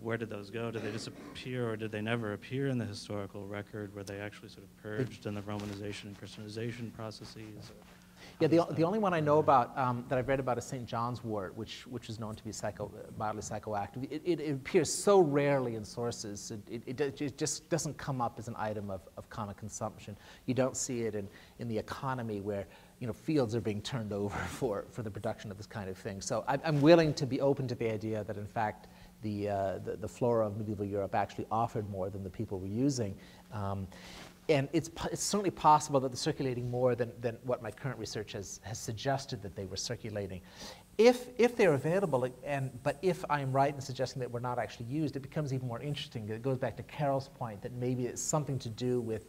where did those go? Did they disappear, or did they never appear in the historical record? Were they actually sort of purged in the Romanization and Christianization processes? Or? Yeah, the, the only one I know about um, that I've read about is St. John's wort, which, which is known to be psycho, mildly psychoactive. It, it, it, appears so rarely in sources, it, it, it, just doesn't come up as an item of, of common consumption. You don't see it in, in the economy where you know, fields are being turned over for, for the production of this kind of thing. So I, I'm willing to be open to the idea that, in fact, the, uh, the, the, flora of medieval Europe actually offered more than the people were using. Um, and it's, it's certainly possible that they're circulating more than, than what my current research has, has suggested that they were circulating. If, if they're available, and, but if I'm right in suggesting that we're not actually used, it becomes even more interesting. It goes back to Carol's point that maybe it's something to do with,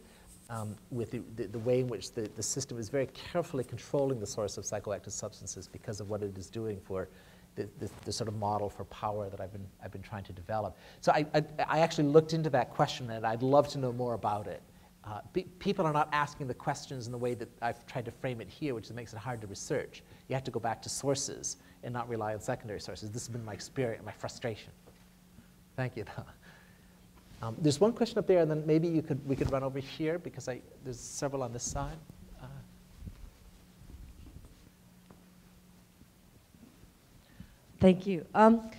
um, with the, the, the, way in which the, the system is very carefully controlling the source of psychoactive substances because of what it is doing for the, the, the, sort of model for power that I've been, I've been trying to develop. So I, I, I, actually looked into that question and I'd love to know more about it. Uh, people are not asking the questions in the way that I've tried to frame it here, which makes it hard to research. You have to go back to sources and not rely on secondary sources. This has been my experience, my frustration. Thank you. um, there's one question up there, and then maybe you could, we could run over here because I, there's several on this side. Uh, Thank you. Um,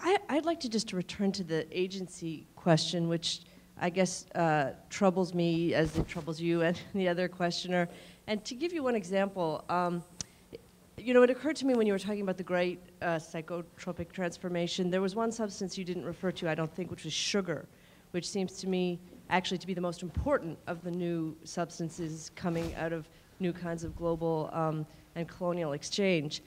I, would like to just return to the agency question, which I guess, uh, troubles me as it troubles you and the other questioner. And to give you one example, um, you know, it occurred to me when you were talking about the great uh, psychotropic transformation, there was one substance you didn't refer to, I don't think, which was sugar, which seems to me actually to be the most important of the new substances coming out of new kinds of global um, and colonial exchange.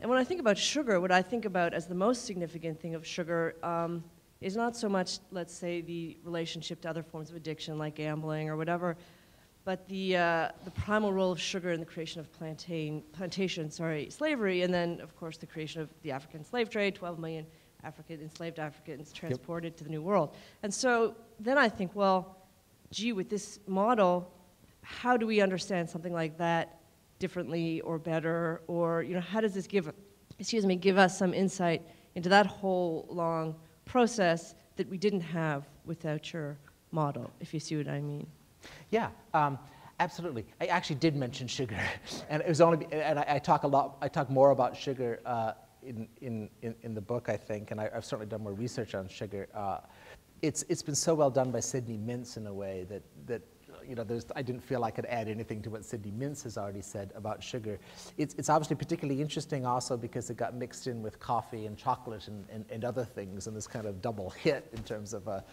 And when I think about sugar, what I think about as the most significant thing of sugar um, is not so much, let's say, the relationship to other forms of addiction like gambling or whatever, but the, uh, the primal role of sugar in the creation of plantain, plantation, sorry, slavery, and then, of course, the creation of the African slave trade, 12 million African, enslaved Africans transported to the New World. And so then I think, well, gee, with this model, how do we understand something like that differently or better? Or, you know, how does this give, excuse me, give us some insight into that whole long process that we didn't have without your model, if you see what I mean? Yeah, um, absolutely. I actually did mention sugar, and it was only, and I, I talk a lot, I talk more about sugar uh, in, in, in, the book, I think, and I, I've certainly done more research on sugar. Uh, it's, it's been so well done by Sidney Mintz in a way that, that you know, I didn't feel I could add anything to what Sidney Mintz has already said about sugar. It's, it's obviously particularly interesting also because it got mixed in with coffee and chocolate and, and, and other things, and this kind of double hit in terms of a,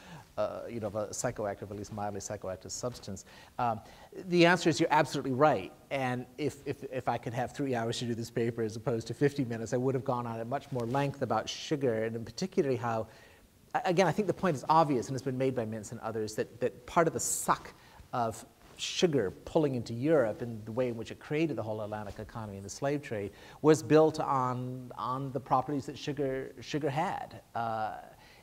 you know, a psychoactive, at least mildly psychoactive substance. Um, the answer is you're absolutely right. And if, if, if I could have three hours to do this paper as opposed to 50 minutes, I would have gone on at much more length about sugar, and particularly how, again, I think the point is obvious and has been made by Mintz and others that, that part of the suck of sugar pulling into Europe and the way in which it created the whole Atlantic economy and the slave trade was built on, on the properties that sugar, sugar had. Uh,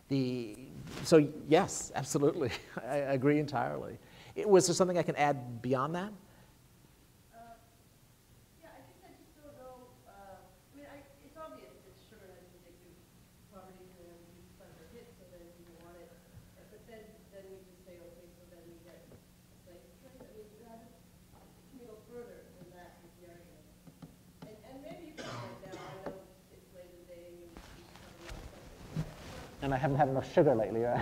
the, so yes, absolutely, I agree entirely. It- Was there something I can add beyond that? Yeah, I guess I just don't know, uh, I mean, I, it's obvious that sugar has addictive properties and when you find are hit, so then you want it. Uh, But then, then we just say, okay, so then we get slave trade, I mean, that, you can go further than that with the argument. And, and maybe you can right now, I know it's late in the day and you, you have a lot of stuff. And I haven't had enough sugar lately, uh,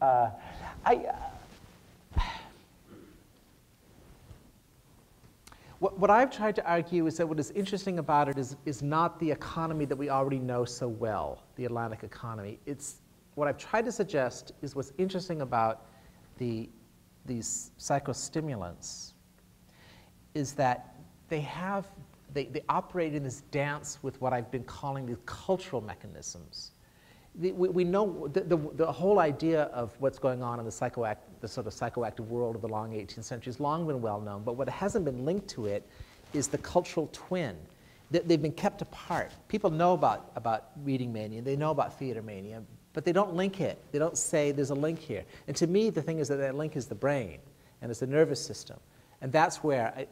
I, uh, what, what I've tried to argue is that what is interesting about it is, is not the economy that we already know so well, the Atlantic economy. It's, what I've tried to suggest is what's interesting about the, these psychostimulants is that they have, they, they operate in this dance with what I've been calling the cultural mechanisms. The, we, we know the, the, the whole idea of what's going on in the, psychoact, the sort of psychoactive world of the long 18th century has long been well known, but what hasn't been linked to it is the cultural twin. They, they've been kept apart. People know about, about reading mania, they know about theater mania, but they don't link it. They don't say there's a link here. And to me, the thing is that that link is the brain and it's the nervous system. And that's where,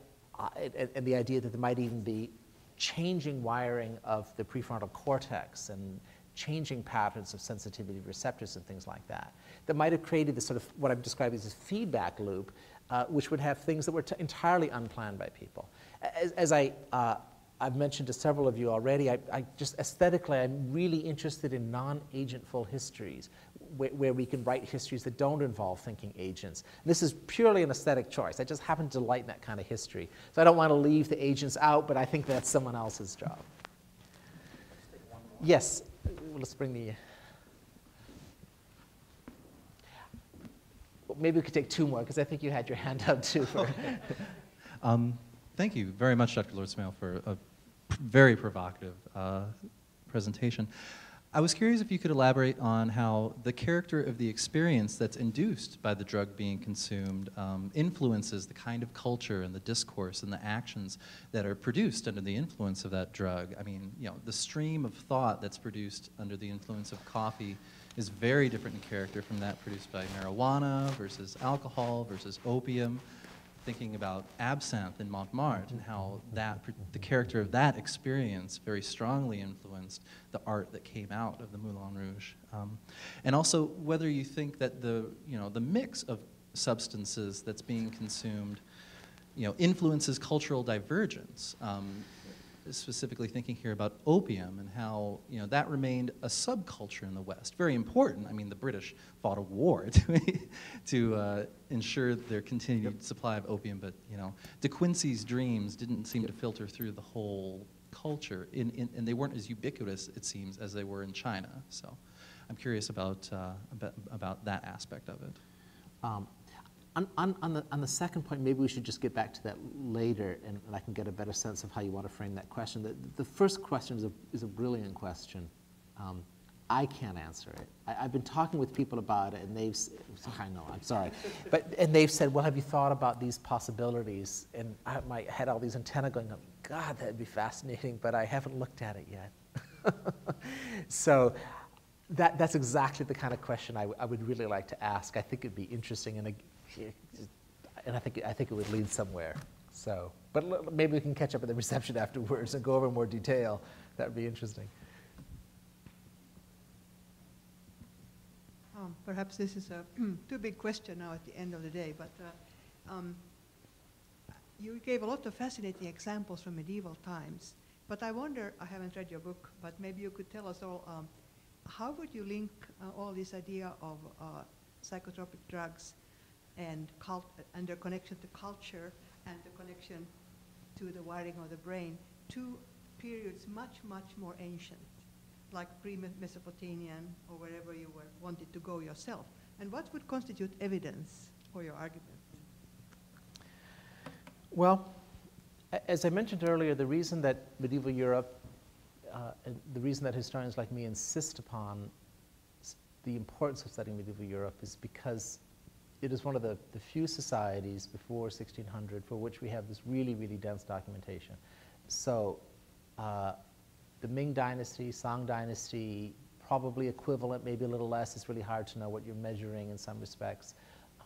and- and the idea that there might even be changing wiring of the prefrontal cortex and changing patterns of sensitivity receptors and things like that, that might have created this sort of what I'm describing as this feedback loop, uh, which would have things that were entirely unplanned by people. As, as I, uh, I've mentioned to several of you already, I, I just aesthetically, I'm really interested in non-agentful histories, where, where we can write histories that don't involve thinking agents. This is purely an aesthetic choice. I just happen to delight in that kind of history. So I don't want to leave the agents out, but I think that's someone else's job. Yes, let's bring the. Maybe we could take two more because I think you had your hand up too. Um, thank you very much, Dr. Lord Smail, for a very provocative uh, presentation. I was curious if you could elaborate on how the character of the experience that's induced by the drug being consumed um, influences the kind of culture and the discourse and the actions that are produced under the influence of that drug. I mean, you know, the stream of thought that's produced under the influence of coffee is very different in character from that produced by marijuana versus alcohol versus opium thinking about absinthe in Montmartre and how that the character of that experience very strongly influenced the art that came out of the Moulin Rouge, um, and also whether you think that the you know the mix of substances that's being consumed, you know, influences cultural divergence. Um, specifically thinking here about opium and how you know that remained a subculture in the West, very important. I mean, the British fought a war to to uh, ensure their continued supply of opium, but you know, De Quincey's dreams didn't seem to filter through the whole culture, in, in, and they weren't as ubiquitous, it seems, as they were in China. So, I'm curious about uh, about, about that aspect of it. Um, on, on, on, the, on the second point, maybe we should just get back to that later, and, and I can get a better sense of how you want to frame that question. The, the first question is a, is a brilliant question. Um, I can't answer it. I, have been talking with people about it, and they've. I know, I'm sorry, but and they've said, "Well, have you thought about these possibilities?" And I my had all these antennae going. God, that'd be fascinating, but I haven't looked at it yet. so. That, that's exactly the kind of question I would really like to ask. I think it'd be interesting, and, and I think I think it would lead somewhere. So, but maybe we can catch up at the reception afterwards and go over more detail. That would be interesting. Um, Perhaps this is a too big question now at the end of the day, but uh, um, you gave a lot of fascinating examples from medieval times. But I wonder, I haven't read your book, but maybe you could tell us all, um, how would you link uh, all this idea of uh, psychotropic drugs and and their connection to culture and the connection to the wiring of the brain to periods much, much more ancient? like pre-Mesopotamian or wherever you were, wanted to go yourself? And what would constitute evidence for your argument? Well, as I mentioned earlier, the reason that medieval Europe, uh, the reason that historians like me insist upon the importance of studying medieval Europe is because it is one of the, the few societies before 1600 for which we have this really, really dense documentation. So, uh, the Ming Dynasty, Song Dynasty, probably equivalent, maybe a little less. It's really hard to know what you're measuring in some respects.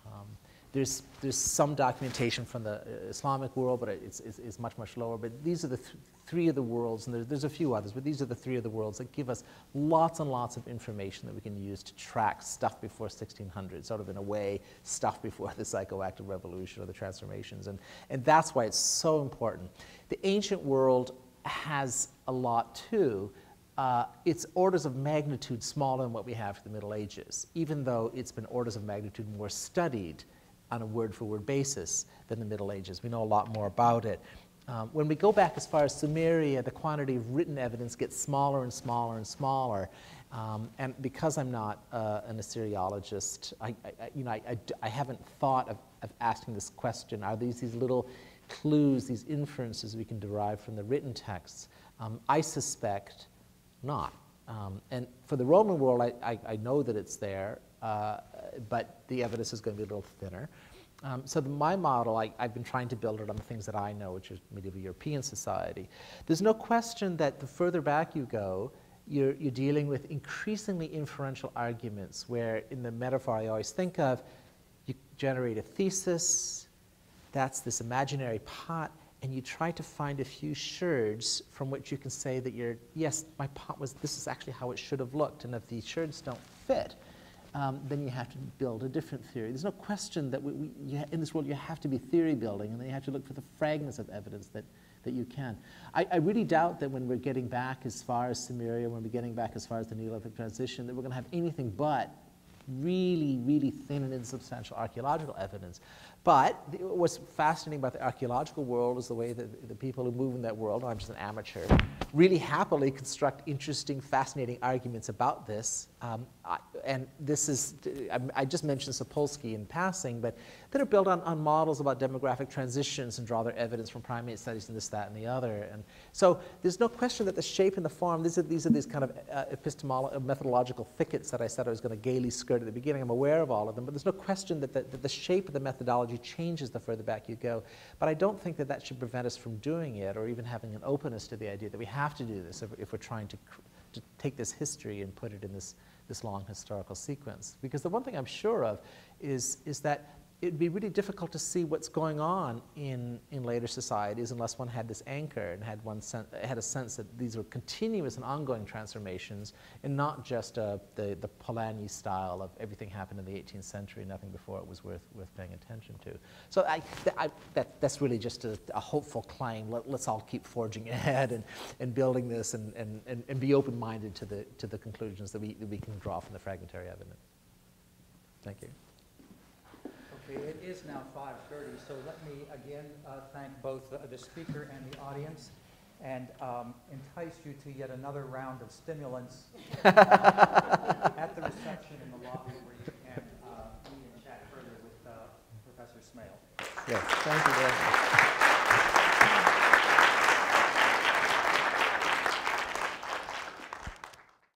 Um, there's, there's some documentation from the uh, Islamic world, but it's, it's, it's much, much lower. But these are the th- three of the worlds, and there, there's a few others, but these are the three of the worlds that give us lots and lots of information that we can use to track stuff before 1600, sort of in a way, stuff before the psychoactive revolution or the transformations. And, and that's why it's so important. The ancient world has a lot too. Uh, it's orders of magnitude smaller than what we have for the Middle Ages, even though it's been orders of magnitude more studied on a word for word basis than the Middle Ages. We know a lot more about it. Um, when we go back as far as Sumeria, the quantity of written evidence gets smaller and smaller and smaller. Um, and because I'm not uh, an Assyriologist, I, I, you know, I, I I haven't thought of, of asking this question are these these little clues, these inferences we can derive from the written texts? Um, I suspect not. Um, and for the Roman world, I, I, I know that it's there, uh, but the evidence is going to be a little thinner. Um, so the, my model, I, I've been trying to build it on the things that I know, which is medieval European society. There's no question that the further back you go, you're, you're dealing with increasingly inferential arguments, where in the metaphor I always think of, you generate a thesis, that's this imaginary pot, and you try to find a few sherds from which you can say that you're, yes, my pot was, this is actually how it should have looked, and if the sherds don't fit, um, then you have to build a different theory. There's no question that we, we, you in this world you have to be theory building, and then you have to look for the fragments of evidence that, that you can. I, I really doubt that when we're getting back as far as Sumeria, when we're getting back as far as the Neolithic transition, that we're going to have anything but really, really thin and insubstantial archaeological evidence. But the, what's fascinating about the archaeological world is the way that the people who move in that world, I'm just an amateur, really happily construct interesting, fascinating arguments about this. Um, I, and this is, I, I just mentioned Sapolsky in passing, but that are built on, on models about demographic transitions and draw their evidence from primate studies and this, that, and the other. And so there's no question that the shape and the form, these are, these are these kind of uh, epistemolo- methodological thickets that I said I was going to gaily skirt at the beginning. I'm aware of all of them, but there's no question that the, that the shape of the methodology changes the further back you go. But I don't think that that should prevent us from doing it or even having an openness to the idea that we have to do this if, if we're trying to, to take this history and put it in this, this long historical sequence. Because the one thing I'm sure of is, is that it'd be really difficult to see what's going on in, in later societies unless one had this anchor and had, one sen- had a sense that these were continuous and ongoing transformations and not just uh, the, the Polanyi style of everything happened in the 18th century, nothing before it was worth, worth paying attention to. So I, th- I, that, that's really just a, a hopeful claim. Let, us all keep forging ahead and, and building this and, and, and, and be open-minded to the, to the conclusions that we, that we can draw from the fragmentary evidence. Thank you. It is now 5:30, so let me again uh, thank both the- the speaker and the audience, and um, entice you to yet another round of stimulants uh, at the reception in the lobby where you can uh, meet and chat further with uh, Professor Smail. Yes, thank you very much.